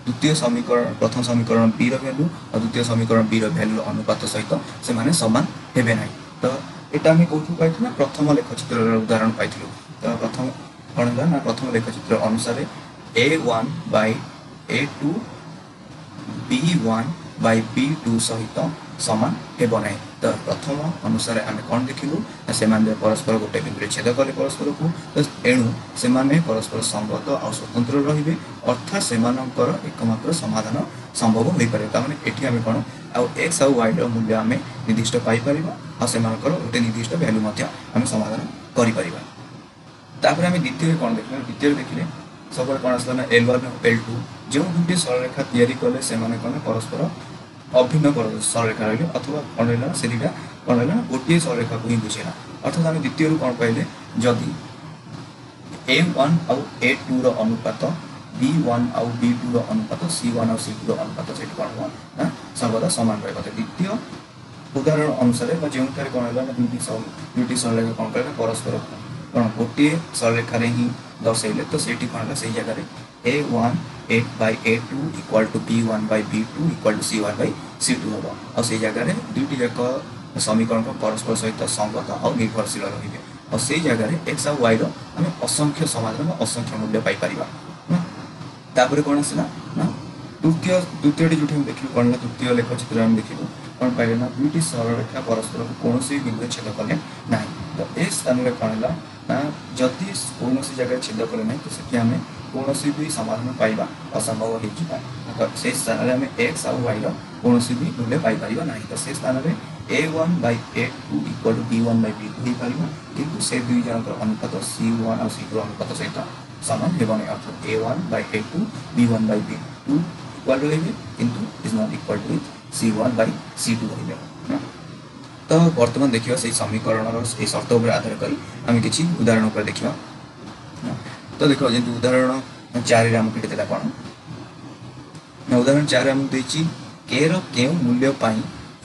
দ্বিতীয় সমীকরণ প্রথম সমীকরণ বির ভ্যালু ଆଉ ଦ୍ୱିତୀୟ ସମୀକରଣ ବିର ଭ୍ୟାଲୁର ଅନୁପାତ ସହିତ ସେମାନେ ସମାନ ହେବେ ନାହିଁ ତ ଏଇଟା ଆମେ କେଉଁଠୁ ପାଇଥିଲୁ ନା ପ୍ରଥମ ଲେଖଚିତ୍ରର ଉଦାହରଣ ପାଇଥିଲୁ ତ ପ୍ରଥମ କ'ଣ ହେଲା ନା ପ୍ରଥମ ଲେଖଚିତ୍ର ଅନୁସାରେ A one by A two B one by B two ସହିତ ସମାନ ହେବ ନାହିଁ ତ ପ୍ରଥମ ଅନୁସାରେ ଆମେ କ'ଣ ଦେଖିଲୁ ନା ସେମାନେ ପରସ୍ପର ଗୋଟେ ବିନ୍ଦୁରେ ଛେଦ କଲେ ପରସ୍ପରକୁ ଏଣୁ ସେମାନେ ପରସ୍ପର ସଙ୍ଗତ ଆଉ ସ୍ୱତନ୍ତ୍ର ରହିବେ ଅର୍ଥାତ୍ ସେମାନଙ୍କର ଏକମାତ୍ର ସମାଧାନ ସମ୍ଭବ ହୋଇପାରିବ ତାମାନେ ଏଠି ଆମେ କ'ଣ ଆଉ ଏକ୍ସ ଆଉ ୱାଇର ମୂଲ୍ୟ ଆମେ ନିର୍ଦ୍ଦିଷ୍ଟ ପାଇପାରିବା ଆଉ ସେମାନଙ୍କର ଗୋଟେ ନିର୍ଦ୍ଦିଷ୍ଟ ଭ୍ୟାଲୁ ମଧ୍ୟ ଆମେ ସମାଧାନ କରିପାରିବା ତାପରେ ଆମେ ଦ୍ୱିତୀୟରେ କ'ଣ ଦେଖିଲେ ଦ୍ୱିତୀୟରେ ଦେଖିଲେ ସବୁବେଳେ କ'ଣ ଆସିଲା ନା ଏଲ୍ ୱାନ୍ ଏଲ୍ ଟୁ ଯେଉଁ ଦୁଇଟି ସରଳରେଖା ତିଆରି କଲେ ସେମାନେ କ'ଣ ପରସ୍ପର অভিন্ন সরলরেখা রইল অথবা কর্ণলীলা সেদিকা কর্ণলীলা ଗୋଟିଏ ସରଳରେଖାକୁ ହିଁ ବୁଝେଇଲା ଅର୍ଥାତ୍ ଆମେ ଦ୍ୱିତୀୟରୁ କ'ଣ କହିଲେ ଯଦି ଏ ୱାନ୍ ଆଉ ଏ ଟୁର ଅନୁପାତ বি ওয়ান আউ বি টুর অনুপাত সি ওয়ান আউ সি টুর অনুপাত সেটি କ'ଣ ହେବ ନା ସର୍ବଦା ସମାନ ରହିବ ଦ୍ୱିତୀୟ ଉଦାହରଣ ଅନୁସାରେ ବା ଯେଉଁଠାରେ କ'ଣ ହେଲା ଦୁଇଟି ଦୁଇଟି ସରଳରେଖା କ'ଣ କହିଲେ ପରସ୍ପର କ'ଣ ଗୋଟିଏ ସରଳରେଖାରେ ହିଁ ଦର୍ଶାଇଲେ ତ ସେଇଠି କ'ଣ ହେଲା ସେଇ ଜାଗାରେ a one eight by a two equal to b one by b two equal to c one by c two ହେବ ଆଉ ସେଇ ଜାଗାରେ ଦୁଇଟି ଯାକ ସମୀକରଣ ପରସ୍ପର ସହିତ ସଙ୍ଗତ ଆଉ ନିର୍ଭରଶୀଳ ରହିବେ ଆଉ ସେଇ ଜାଗାରେ ଏକ୍ସ ଆଉ ୱାଇର ଆମେ ଅସଂଖ୍ୟ ସମାଧାନ ବା ଅସଂଖ୍ୟ ମୂଲ୍ୟ ପାଇପାରିବା ତାପରେ କ'ଣ ଆସିଲା ନା ଦ୍ୱିତୀୟ ଦ୍ୱିତୀୟଟି ଯେଉଁଠି ଆମେ ଦେଖିଲୁ କ'ଣ ହେଲା ଦ୍ୱିତୀୟ ଲେଖଚିତ୍ର ଆମେ ଦେଖିଲୁ କ'ଣ ପାଇଲେ ନା ଦୁଇଟି ସରଳରେଖା ପରସ୍ପରକୁ କୌଣସି ବିନ୍ଦୁରେ ଛେଦ କଲେ ନାହିଁ ତ ଏ ସ୍ଥାନରେ କ'ଣ ହେଲା हाँ, जदि कौन सी जगह छेद कले तो आम कौन भी समाधान पाइबा असंभव हो से स्थान में एक्स आउ वाई कौन भी मूल्य पाई ना तो से स्थान में a one by a two equal b one by b two पार कि से दुई जन अनुपात सी ओन आ सी टू अनुपात सहित सामान हेबन अर्थात a one by a two b one by b two equal रही है कि is not equal to c one by c two रही है ତ ବର୍ତ୍ତମାନ ଦେଖିବା ସେଇ ସମୀକରଣର ଏଇ ସର୍ତ୍ତ ଉପରେ ଆଧାର କରି ଆମେ କିଛି ଉଦାହରଣ ଉପରେ ଦେଖିବା ତ ଦେଖ ଯେମିତି ଉଦାହରଣ ଚାରିରେ ଆମକୁ ଏଠି ଦେଲା କ'ଣ ନା ଉଦାହରଣ ଚାରିରେ ଆମକୁ ଦେଇଛି କେର କେଉଁ ମୂଲ୍ୟ ପାଇଁ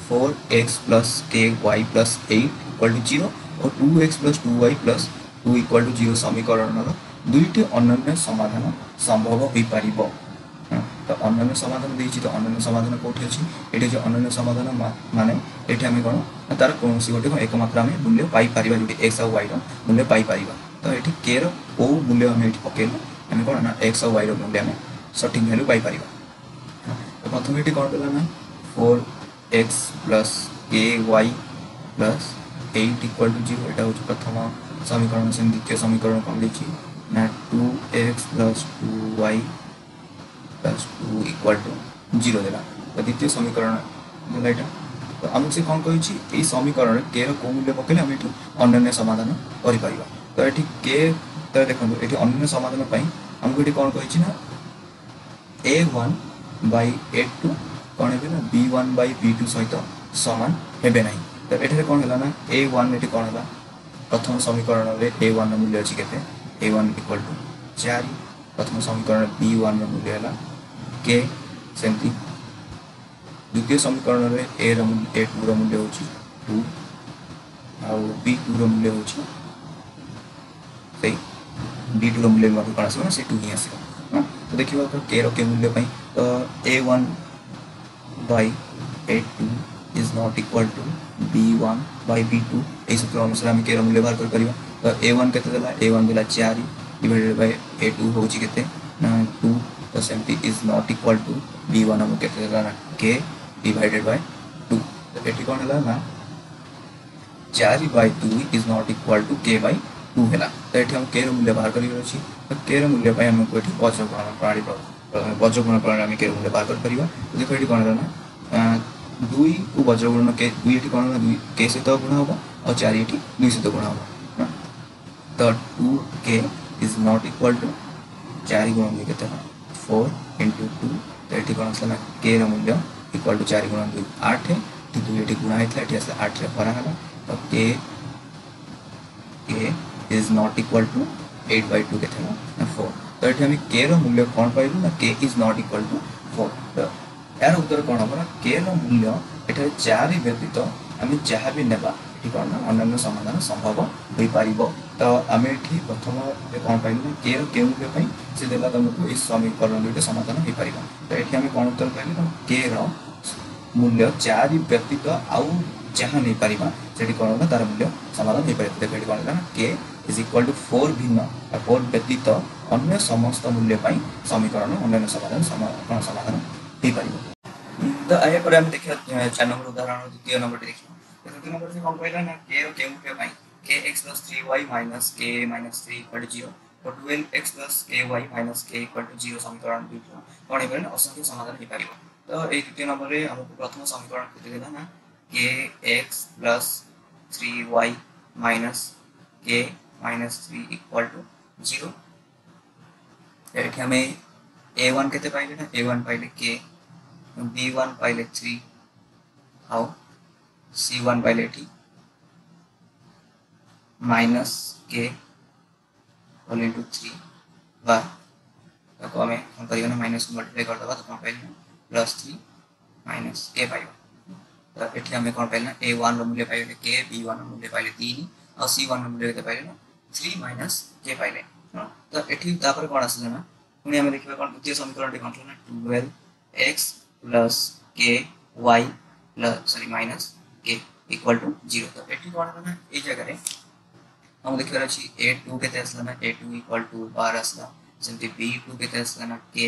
four x plus k y plus eight equal to zero और two x plus two y plus two equal to zero समीकरण दुईटी अन्य समाधान संभव हो पार অন্যান্য সমাধান দিয়েছি তো অন্যান্য সমাধান কোটি ଅଛି ଏଠି ହେଉଛି ଅନ୍ୟାନ୍ୟ ସମାଧାନ ମାନେ ଏଠି ଆମେ କ'ଣ ତାର କୌଣସି ଗୋଟିଏ ଏକମାତ୍ର ଆମେ ମୂଲ୍ୟ ପାଇପାରିବା ଯେଉଁଠି ଏକ୍ସ ଆଉ ୱାଇର ମୂଲ୍ୟ ପାଇପାରିବା ତ ଏଠି କେର କେଉଁ ମୂଲ୍ୟ ଆମେ ଏଠି ପକେଇଲୁ ଆମେ କ'ଣ ନା ଏକ୍ସ ଆଉ ୱାଇର ମୂଲ୍ୟ ଆମେ ସଠିକ୍ ଭ୍ୟାଲ୍ୟୁ ପାଇପାରିବା ତ ପ୍ରଥମେ ଏଠି କ'ଣ କଲା ଆମେ four x plus K y plus eight equal to zero এটা হচ্ছে প্রথম সমীকরণ সেম দ্বিতীয় সমীকরণ কম দিচ্ছি না two x plus two y equals to equal to zero देला तो द्वितीय समीकरण देला यहाँ आम से कौन कही यही समीकरण के रो मूल्य पकड़े आम ये अन्य समाधान कर तो ये के तो देखो ये अन्य समाधान आमको ये कौन कही a one by a two কণ হবে না b one by b two সহিত সমান হবে না তো এখানে কণ হল না এ ওয়ান এটি কণ হল প্রথম সমীকরণে এ ওয়ান মূল্য অছি কেতে এ ওয়ান ইকুয়াল টু চারি প্রথম সমীকরণ বি ওয়ান মূল্য হল के द्वितीय समीकरण रे ए रम ए टू रम मूल्य होची 2 टू रूल्य हूँ होची बी टू रम मूल्य मा कोन से 2 ही आसे तो देखियो तो के रो मूल्य पई तो A1 by A2 is not equal to B1 by बी2 ए सूत्र अनुसार हम के मूल्य बाहर कर करियो तो ए1 केते देला ए1 देला 4 डिवाइडेड बाय ए2 होची केते 2 thus MP is not equal to B1 ಅನ್ನು ಕೆತ್ತಿದಲ್ಲ K divided by 2 ಎಟ್ಟಿಕೊಂಡಲ್ಲ ना चार बै दुई is not equal to K by to है तो ये हम के तो मूल्य बाहर कर तो के मूल्य आमको ये बज प्रणाली बज प्रणाली आम के मूल्य बाहर कर देख ये कौन ना दुई को बज गुण के दुई ये कौन दुई के सहित गुण हम और चार ये दुई सहित गुण हम तो टू के इज नट इक्वाल टू चार गुण के फोर इंटू टू त्याठी कोण असताना केनं मूल्य इक्वाल टू चार गुण दुई आठ तिथून एटी गुणा घेतला एटी असला आठच्या फराहाला तर k k is not equal to eight by two घेतला फोर तो एटी आम्ही केर मूल्य कोण पाहिलु ना k is not equal to four तर यार उत्तर कौन हम ना केर मूल्य ଏଠାରେ व्यतीत ବ୍ୟତୀତ ଆମେ ଯାହା ବି ନେବା ଏଠି କ'ଣ ନା ଅନ୍ୟାନ୍ୟ ସମାଧାନ ସମ୍ଭବ ତ ଆମେ ଏଠି ପ୍ରଥମ କ'ଣ ପାଇଲୁ ନା କେର କେଉଁ ମୂଲ୍ୟ ପାଇଁ ସେ ଦେଲା ତୁମକୁ ଏଇ ସମୀକରଣ ଦୁଇଟା ସମାଧାନ ହେଇପାରିବ ତ ଏଠି ଆମେ କ'ଣ ଉତ୍ତର ପାଇଲୁ ନା କେର ମୂଲ୍ୟ ଚାରି ବ୍ୟତୀତ ଆଉ ଯାହା ନେଇପାରିବା ସେଠି କ'ଣ ହେଲା ତାର ମୂଲ୍ୟ ସମାଧାନ ହେଇପାରିବ ତେବେ ଏଠି କ'ଣ ହେଲା ନା k is equal to four ଭିନ୍ନ ଫୋର୍ ବ୍ୟତୀତ ଅନ୍ୟ ସମସ୍ତ ମୂଲ୍ୟ ପାଇଁ ସମୀକରଣ ଅନ୍ୟାନ୍ୟ ସମାଧାନ କ'ଣ ସମାଧାନ ହେଇପାରିବ ତ ଏହାପରେ ଆମେ ଦେଖିବା ଚାରି ନମ୍ବର ଉଦାହରଣ ଦ୍ୱିତୀୟ ନମ୍ବରଟି ଦେଖିବା ଦ୍ୱିତୀୟ ନମ୍ବରରେ କ'ଣ କହିଲା ନା କେ କେଉଁ ମୂଲ୍ୟ ପାଇଁ kx plus 3y minus k minus 3 equal to 0 तो 12x plus ky minus k equal to 0 समीकरण बिल्कुल कौन इबेन असंख्य समाधान हो पाइबो तो ए द्वितीय नंबर रे हमको प्रथम समीकरण को देला ना kx plus 3y minus k minus 3 equal to 0 एठी हमें a1 केते पाइले ना a1 पाइले k b1 पाइले 3 आओ c1 पाइले 3 माइनस के होल इंटु थ्री बामें कौन कर माइनस मल्टीप्लाई करदे तो कौन पाइल प्लस थ्री माइनस ए पाइब तो ये आम हाँ, कौन पाइल ए वन रूल्य पाइले के बी वन मूल्य पाइले तीन आ सी वन मूल्य पाइले ना थ्री माइनस के पाइले तो ये तापर कौन आस पुणी देखा द्वितीय समीकरण ना twelve x plus k y sorry minus k equal to zero तो ये कौन ना ये जगह ನಾವು ଦେଖିବାର ଅଛି ଏ ଟୁ କେତେ ଆସିଲା ନା ଏ ଟୁ ଇକ୍ୱାଲ୍ ଟୁ ବାର ଆସିଲା ସେମିତି ବି ଟୁ କେତେ ଆସିଲା ନା କେ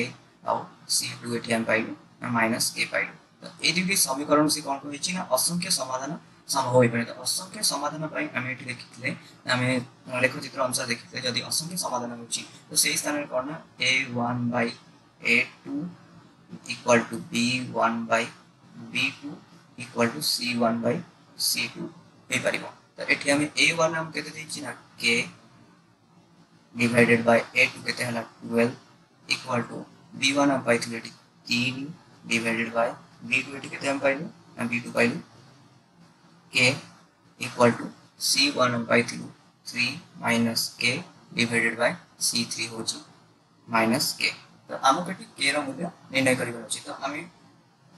ଆଉ ସି ଟୁ ଏଠି ଆମେ ପାଇଲୁ ନା ମାଇନସ୍ କେ ପାଇଲୁ ତ ଏଇ ଦୁଇଟି ସମୀକରଣ ସେ କ'ଣ କହିଛି ନା ଅସଂଖ୍ୟ ସମାଧାନ ସମ୍ଭବ ହୋଇପାରେ ତ ଅସଂଖ୍ୟ ସମାଧାନ ପାଇଁ ଆମେ ଏଠି ଦେଖିଥିଲେ ଆମେ ଲେଖଚିତ୍ର ଅନୁସାରେ ଦେଖିଥିଲେ ଯଦି ଅସଂଖ୍ୟ ସମାଧାନ ହେଉଛି ତ ସେଇ ସ୍ଥାନରେ କ'ଣ ନା a one by a two equal to b one by b two equal to c one by c two ହେଇପାରିବ तो एटी हमें ए वन हम कहते दीजिए ना के डिवाइडेड बाय ए टू कहते हैं ना twelve equal to b one हम पाई थी तीन डिवाइडेड बाय बी टू एटी कहते हम पाई ना बी टू पाई के इक्वल टू सी वन हम पाई थी three minus k divided by c three हो माइनस के तो आम पेटी के रूल्य निर्णय कर तो आम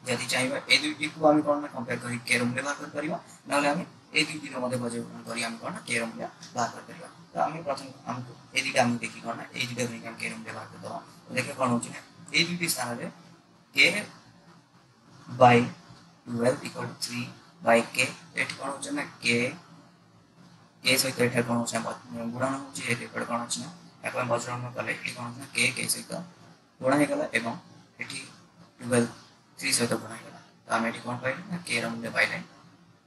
जदि चाहिए ए दुईटी को आम कौन कंपेयर कर मूल्य बाहर कर ना आम এই দুই দিনের মধ্যে বজ্র গ্রহণ করি আমি গণনা কেরম ভাগ করতে পারলাম তো আমি প্রথম আমি এই দুইটা আমি দেখি গণনা এই দুইটা গুণিকে আমি কেরম ভাগ করতে পারলাম দেখে গণ হচ্ছে এই দুইটি স্থান হবে k by twelve equal three by k এটা গণ হচ্ছে না কে কে সহিত এটা গণ হচ্ছে না গুণানো হচ্ছে এটা গণ হচ্ছে না এখন বজ্র গ্রহণ কলে এটি গণ হচ্ছে না কে কে সহিত গুণ হয়ে গেল এবং এটি টুয়েলভ থ্রি সহিত গুণ হয়ে গেল তো আমি এটি কোন পাইলাম না কে এর পাইলাম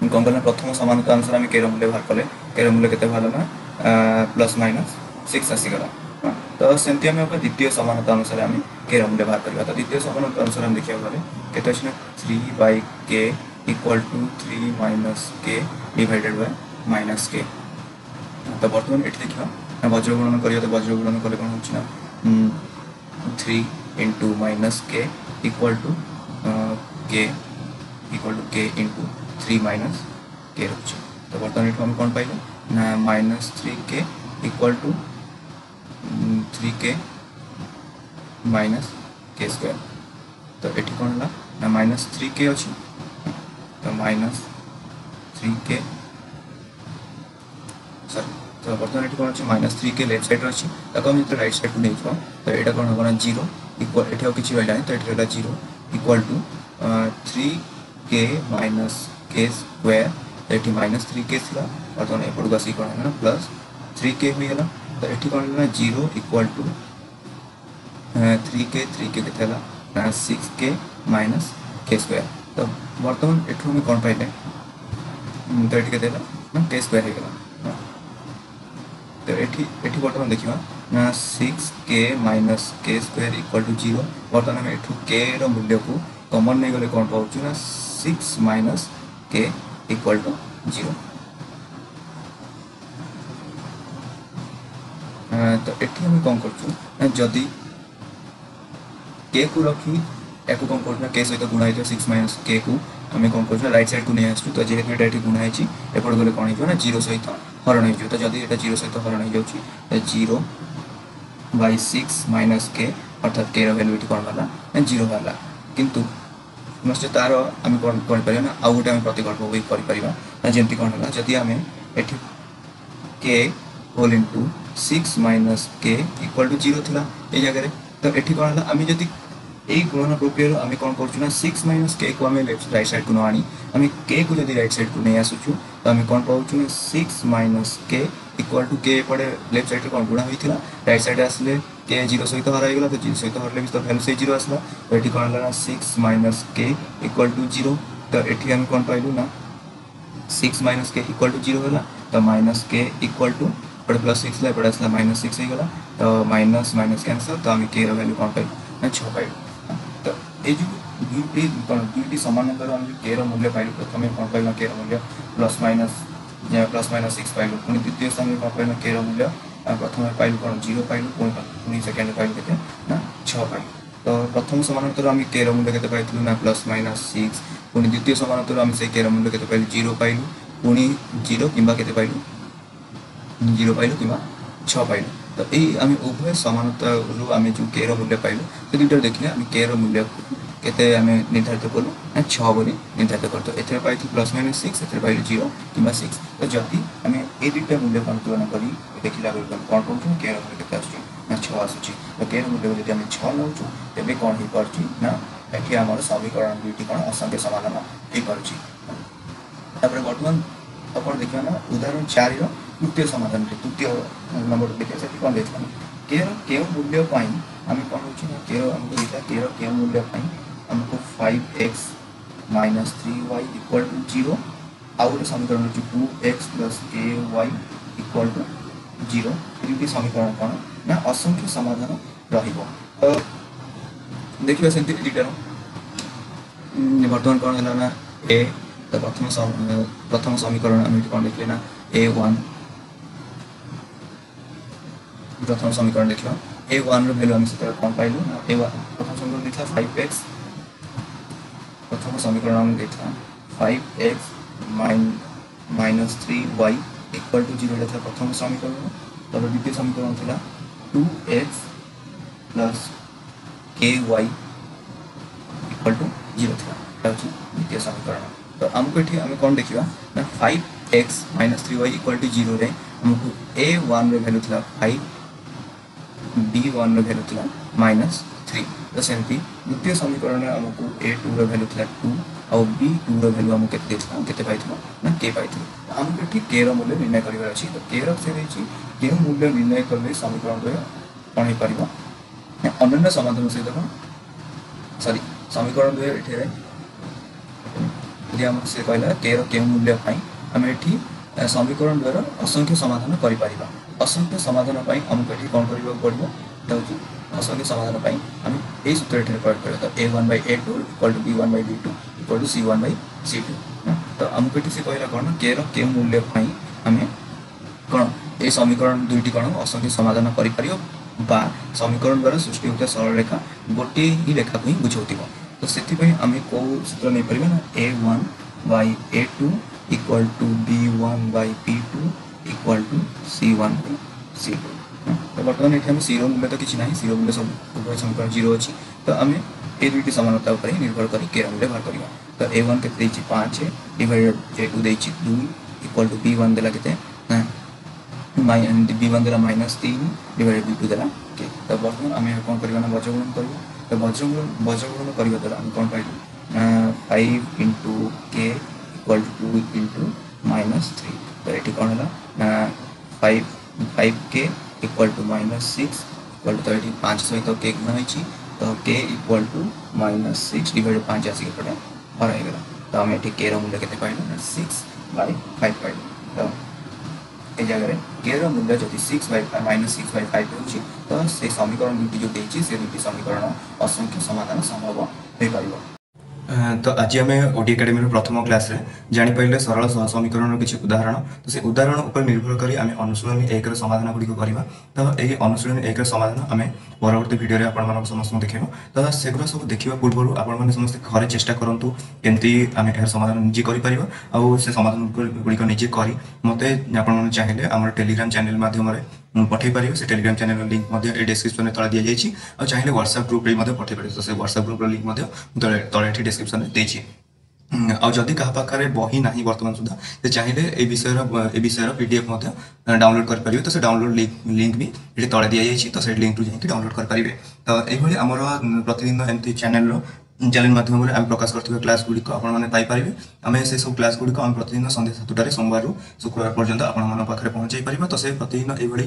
କ'ଣ କଲେ ପ୍ରଥମ ସମାନତା ଅନୁସାରେ ଆମେ କେର ମୂଲ୍ୟ ବାହାର କଲେ କେର ମୂଲ୍ୟ କେତେ ବାହାରିଲା ନା ପ୍ଲସ୍ ମାଇନସ୍ ସିକ୍ସ ଆସିଗଲା ତ ସେମିତି ଆମେ ଉପରେ ଦ୍ୱିତୀୟ ସମାନତା ଅନୁସାରେ ଆମେ କେର ମୂଲ୍ୟ ବାହାର କରିବା ତ ଦ୍ୱିତୀୟ ସମାନତା ଅନୁସାରେ ଆମେ ଦେଖିବାକୁ ଗଲେ କେତେ ଅଛି ନା three by k equal to three minus k divided by minus k ତ ବର୍ତ୍ତମାନ ଏଠି ଦେଖିବା ବଜ୍ରଗୁଣନ କରିବା ତ ବଜ୍ରଗୁଣନ କଲେ କ'ଣ ହେଉଛି ନା three into minus k equal to k equal to k into three minus k হচ্ছে তো বর্তমানে আমি কোন পাইলাম না minus three k equal to three k minus k square তো এটি কোন হল না মাইনাস থ্রি কে অছি তো মাইনাস থ্রি কে সরি তো বর্তমানে এটি কোন হচ্ছে minus three k left side অছি তাকে আমি যেটা রাইট সাইড নেই তো এটা কোন হব না জিরো ইকুয়াল এটাও কিছু রইলানি তো এটা রইলা zero equal to three k minus k square eighty minus three के और एपट एपटू आसिक कौन है प्लस थ्री के होगा तो ये कौन है zero equal to three k three k six k तो माइनस हाँ. तो हाँ, के स्क्वायर तो बर्तमान एठू मुझे कौन पाइले तो ये के के स्क्वायर होगा तो ये बर्तमान देखा six k minus k square equal to zero बर्तमान आम एठू के मूल्य को कमन नहीं गले कौन पाऊँ ना six minus k equal to 0 তো এটি আমি কম করছু যদি কে কু রখি একু কম করছু কে সহিত গুণ হয়েছে সিক্স মাইনস কে কু আমি কম করছু রাইট সাইড কু নিয়ে আসছু তো যেহেতু এটা এটি গুণ হয়েছি এপট গেলে কম হয়েছে না জিরো সহিত হরণ হয়েছে তো যদি এটা জিরো সহিত হরণ হয়ে যাচ্ছে zero by six minus k অর্থাৎ কে র ভ্যালু এটি কম হল জিরো হল কিন্তু ନଚେତ୍ ତାର ଆମେ କ'ଣ କରିପାରିବା ନା ଆଉ ଗୋଟେ ଆମେ ପ୍ରତିକଳ୍ପ ବି না ଯେମିତି କ'ଣ ହେଲା যদি আমি এটি কে whole into six minus k equal to zero লা এই জায়গায় তো এটি কোণ হল আমি যদি এই গুণন প্রক্রিয়ার আমি কোণ করছি না সিক্স মাইনাস কে কু আমি লেফট রাইট সাইড কু আনি আমি কে কু যদি রাইট সাইড কু নিয়ে আসুছু তো আমি কোণ পাচ্ছু না six minus k equal to k এপটে left সাইডে কোণ গুণা হয়েছিল রাইট সাইডে আসলে के जीरो सहित ಹರ ହେଇଗଲା ତ ଜିରୋ ସହିତ ହରିଲେ ବି ତ ଭ୍ୟାଲୁ ସେଇ ଜିରୋ ଆସିଲା ତ ଏଠି କ'ଣ ହେଲା ନା six minus k equal to zero ତ ଏଠି ଆମେ କ'ଣ six minus k equal to zero तो माइनस के इक्वाल टू एपटे प्लस सिक्स है आसला माइनस सिक्स होगा तो माइनस माइनस कैनसल तो आम के रैल्यू कौन पाइल ना छ पाइल तो ये जो दुईटी कौन दुईटी सामानांतर आम के रूल्य पाइल प्रथम कौन पाइल के मूल्य plus minus plus minus six pile पुणी द्वितीय स्थान कौन पाइल के मूल्य પ્રથમે પાઇલ પણ જીરો પાઇલ પૂણી સેકન્ડ પાઇલ કેતે ના છ પાઇલ তো প্রথম সমান্তর আমি কে র মূল্য কেতে পাইলু না প্লস মাইনাস সিক্স পুনি দ্বিতীয় সমান্তর আমি সেই কে র মূল্য কেতে পাইলু জিরো পাইলু পুনি জিরো কিংবা কেতে পাইলু জিরো পাইলু কিংবা ছ পাইলু তো এই আমি উভয় সমান্তরু আমি যে কে র মূল্য পাইলু সে দুইটা দেখিলে আমি কে র মূল্য কেতে আমি নির্ধারিত করলু না হ্যাঁ, ছ বলে নির্ধারিত করতো এতে পাইলু প্লস মাইনাস সিক্স এতে পাইলু জিরো কিংবা সিক্স তো যদি আমি এই দুইটা মূল্য મૂલ્ય তুলনা করি দেখি লাগে છેલ્લા કોઈપણ કોણ કોણ છું કેરો મૂલ્ય કેટલા છું ના છ આસું છે તો যদি আমি છ લઉં છું તેમને કોણ ઈ પાડું છું ના এটি আমার সমীকরণ দুইটি কোণ অসংখ্য সমাধান হয়েপারুছি তারপরে বর্তমান আপনার দেখবা না উদাহরণ চারির তৃতীয় সমাধান তৃতীয় নম্বর দেখে সেটি কোণ দেখবা কে কে মূল্য পাই আমি কোণ হচ্ছে না কে আমি দিতা কে কে মূল্য পাই আমি five x minus three y equal to zero out समीकरण हूँ two x plus a y equal to zero समीकरण कौन ना असंख्य समाधान रखा से बर्तमान कौन है ना ए तो प्रथम प्रथम समीकरण आम कौन लिखले ना ए वन प्रथम समीकरण लिखा ए वन रैल्यू आम से कौन पाइल ए प्रथम समीकरण देखा फाइव एक्स प्रथम समीकरण आम देखा five x minus three y equal to জিরোটা ছিল প্রথম সমীকরণ তার দ্বিতীয় সমীকরণ ছিল two x plus k y equal to zero ছিল এটা হচ্ছে দ্বিতীয় সমীকরণ তো আমি এটি আমি কোণ দেখিবা না five x minus three y equal to জিরোরে ଆମକୁ ଏ ୱାନ୍ର ଭ୍ୟାଲୁ ଥିଲା ଫାଇଭ୍ ଡି ୱାନ୍ର ଭ୍ୟାଲୁ ଥିଲା ମାଇନସ୍ ଥ୍ରୀ ତ ସେମିତି ଦ୍ୱିତୀୟ ସମୀକରଣରେ ଆମକୁ ଏ ଟୁର ଭ୍ୟାଲୁ ଥିଲା ଟୁ ଆଉ ବି ଟୁର ଭାଲ୍ୟୁ ଆମକୁ କେତେ ଦେଇଥିଲା କେତେ ପାଇଥିଲା ନା କେ ପାଇଥିଲା ଆମକୁ ଏଠି କେର ମୂଲ୍ୟ ନିର୍ଣ୍ଣୟ କରିବାର ଅଛି ତ କେର ସେ ଦେଇଛି କେଉଁ ମୂଲ୍ୟ ନିର୍ଣ୍ଣୟ କଲେ ସମୀକରଣ ସମୀକରଣରେ କ'ଣ ହେଇପାରିବ ଅନ୍ୟାନ୍ୟ ସମାଧାନ ସହିତ କ'ଣ ସରି ସମୀକରଣ ଦ୍ୱୟ ଏଠାରେ ଯଦି ଆମକୁ ସେ କହିଲା କେର କେଉଁ ମୂଲ୍ୟ ପାଇଁ ଆମେ ଏଠି ସମୀକରଣ ଦ୍ୱାରା ଅସଂଖ୍ୟ ସମାଧାନ କରିପାରିବା ଅସଂଖ୍ୟ ସମାଧାନ ପାଇଁ ଆମକୁ ଏଠି କ'ଣ କରିବାକୁ ପଡ଼ିବ ହେଉଛି ଅସଂଖ୍ୟ ସମାଧାନ ପାଇଁ ଆମେ এই সূত্র এখানে প্রয়োগ করি তো a one by a two equal to b one by b two equal to c one by c two ତ ଆମକୁ ଏଠି ସେ କହିଲା କ'ଣ କେ ର କେ ମୂଲ୍ୟ ପାଇଁ ଆମେ କ'ଣ ଏ ସମୀକରଣ ଦୁଇଟି କ'ଣ ଅସଂଖ୍ୟ ସମାଧାନ କରିପାରିବ ବା ସମୀକରଣ ଦ୍ୱାରା ସୃଷ୍ଟି ହେଉଥିବା ସରଳରେଖା ଗୋଟିଏ ହିଁ ରେଖାକୁ ହିଁ ବୁଝାଉଥିବ ତ ସେଥିପାଇଁ ଆମେ କେଉଁ ସୂତ୍ର ନେଇପାରିବା ନା a one by a two equal to b one by b two equal to c one c two तो बर्तमान ये आम सीरो मूल्य तो किसी ना सीरो मूल्य सब उभय संख्या जीरो अच्छी तो आम ए दुईट सामानता पर निर्भर कर के मूल्य बाहर करवा तो ए वन के पाँच डिवाइडेड ए टू दे इक्वाल टू बी वन देला के वन दे माइनस तीन डिवाइड बी टू देला के तो बर्तमान आम कौन करवा ना कर तो वज्रगुण वज्रगुण द्वारा कौन pile five into k equal to into minus three तो ये कौन है five five k equal to minus six equal तो તો પાંચસો એક के बन तो k equal to minus six divide पाँच आसिक एपटे तो आम ये के रूल्य के पाइल सिक्स बै फाइव पाइल तो ये जगह के रूल्य जब six by minus six by five हो तो से समीकरण दुटी जो देखिए समीकरण असंख्य समाधान संभव हो पार ତ ଆଜି ଆମେ ଓଡ଼ିଆ ଏକାଡେମୀର ପ୍ରଥମ କ୍ଲାସ୍ରେ ଜାଣିପାରିଲେ ସରଳ ସମୀକରଣର କିଛି ଉଦାହରଣ ତ ସେ ଉଦାହରଣ ଉପରେ ନିର୍ଭର କରି ଆମେ ଅନୁଶୀଳନୀ ଏକର ସମାଧାନ ଗୁଡ଼ିକ କରିବା ତ ଏହି ଅନୁଶୀଳନୀ ଏକର ସମାଧାନ ଆମେ ପରବର୍ତ୍ତୀ ଭିଡ଼ିଓରେ ଆପଣମାନଙ୍କ ସମସ୍ତଙ୍କୁ ଦେଖାଇବା ତ ସେଗୁଡ଼ା ସବୁ ଦେଖିବା ପୂର୍ବରୁ ଆପଣମାନେ ସମସ୍ତେ ଘରେ ଚେଷ୍ଟା କରନ୍ତୁ କେମିତି ଆମେ ଏହାର ସମାଧାନ ନିଜେ କରିପାରିବା ଆଉ ସେ ସମାଧାନ ଗୁଡ଼ିକ ନିଜେ କରି ମୋତେ ଆପଣମାନେ ଚାହିଁଲେ ଆମର ଟେଲିଗ୍ରାମ ଚ୍ୟାନେଲ ମାଧ୍ୟମରେ ପଠାଇ ପାରିବେ ସେ ଟେଲିଗ୍ରାମ ଚ୍ୟାନେଲର ଲିଙ୍କ୍ ମଧ୍ୟ ଏ ଡେସ୍କ୍ରିପସନରେ ତଳେ ଦିଆଯାଇଛି ଆଉ ଚାହିଁଲେ ହ୍ୱାଟ୍ସଆପ ଗ୍ରୁପରେ ମଧ୍ୟ ପଠାଇ ପାରିବେ ତ ସେ ହ୍ୱାଟ୍ସଆପ ଗ୍ରୁପର ଲିଙ୍କ୍ ମଧ୍ୟ ତଳେ ତଳେ ଏଠି ଡେସ୍କ୍ରିପସନରେ ଦେଇଛି ଆଉ ଯଦି କାହା ପାଖରେ ବହି ନାହିଁ ବର୍ତ୍ତମାନ ସୁଦ୍ଧା ସେ ଚାହିଁଲେ ଏ ବିଷୟର ଏ ବିଷୟର ପି ଡି ଏଫ୍ ମଧ୍ୟ ଡାଉନଲୋଡ୍ କରିପାରିବେ ତ ସେ ଡାଉନଲୋଡ୍ ଲିଙ୍କ୍ ବି ଏଠି ତଳେ ଦିଆଯାଇଛି ତ ସେ ଲିଙ୍କ୍ରୁ ଯାଇକି ଡାଉନଲୋଡ୍ କରିପାରିବେ ତ ଏଇଭଳି ଆମର ପ୍ରତିଦିନ ଏମିତି ଚ୍ୟାନେଲର ଚ୍ୟାନେଲ୍ ମାଧ୍ୟମରେ ଆମେ ପ୍ରକାଶ କରିଥିବା କ୍ଲାସ୍ ଗୁଡ଼ିକ ଆପଣମାନେ ପାଇପାରିବେ ଆମେ ସେସବୁ କ୍ଲାସ୍ ଗୁଡ଼ିକ ଆମେ ପ୍ରତିଦିନ ସନ୍ଧ୍ୟା ସାତଟାରେ ସୋମବାରରୁ ଶୁକ୍ରବାର ପର୍ଯ୍ୟନ୍ତ ଆପଣମାନଙ୍କ ପାଖରେ ପହଞ୍ଚାଇ ପାରିବା ତ ସେ ପ୍ରତିଦିନ ଏଇଭଳି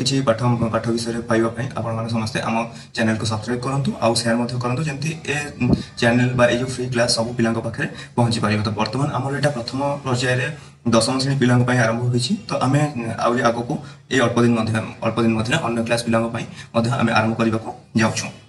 କିଛି ପାଠ ପାଠ ବିଷୟରେ ପାଇବା ପାଇଁ ଆପଣମାନେ ସମସ୍ତେ ଆମ ଚ୍ୟାନେଲ୍କୁ ସବସ୍କ୍ରାଇବ୍ କରନ୍ତୁ ଆଉ ସେୟାର ମଧ୍ୟ କରନ୍ତୁ ଯେମିତି ଏ ଚ୍ୟାନେଲ୍ ବା ଏଇ ଯେଉଁ ଫ୍ରି କ୍ଲାସ୍ ସବୁ ପିଲାଙ୍କ ପାଖରେ ପହଞ୍ଚି ପାରିବ ତ ବର୍ତ୍ତମାନ ଆମର ଏଇଟା ପ୍ରଥମ ପର୍ଯ୍ୟାୟରେ ଦଶମ ଶ୍ରେଣୀ ପିଲାଙ୍କ ପାଇଁ ଆରମ୍ଭ ହୋଇଛି ତ ଆମେ ଆହୁରି ଆଗକୁ ଏଇ ଅଳ୍ପ ଦିନ ମଧ୍ୟ ଅଳ୍ପ ଦିନ ମଧ୍ୟରେ ଅନ୍ୟ କ୍ଲାସ୍ ପିଲାଙ୍କ ପାଇଁ ମଧ୍ୟ ଆମେ ଆରମ୍ଭ କରିବାକୁ ଯାଉଛୁ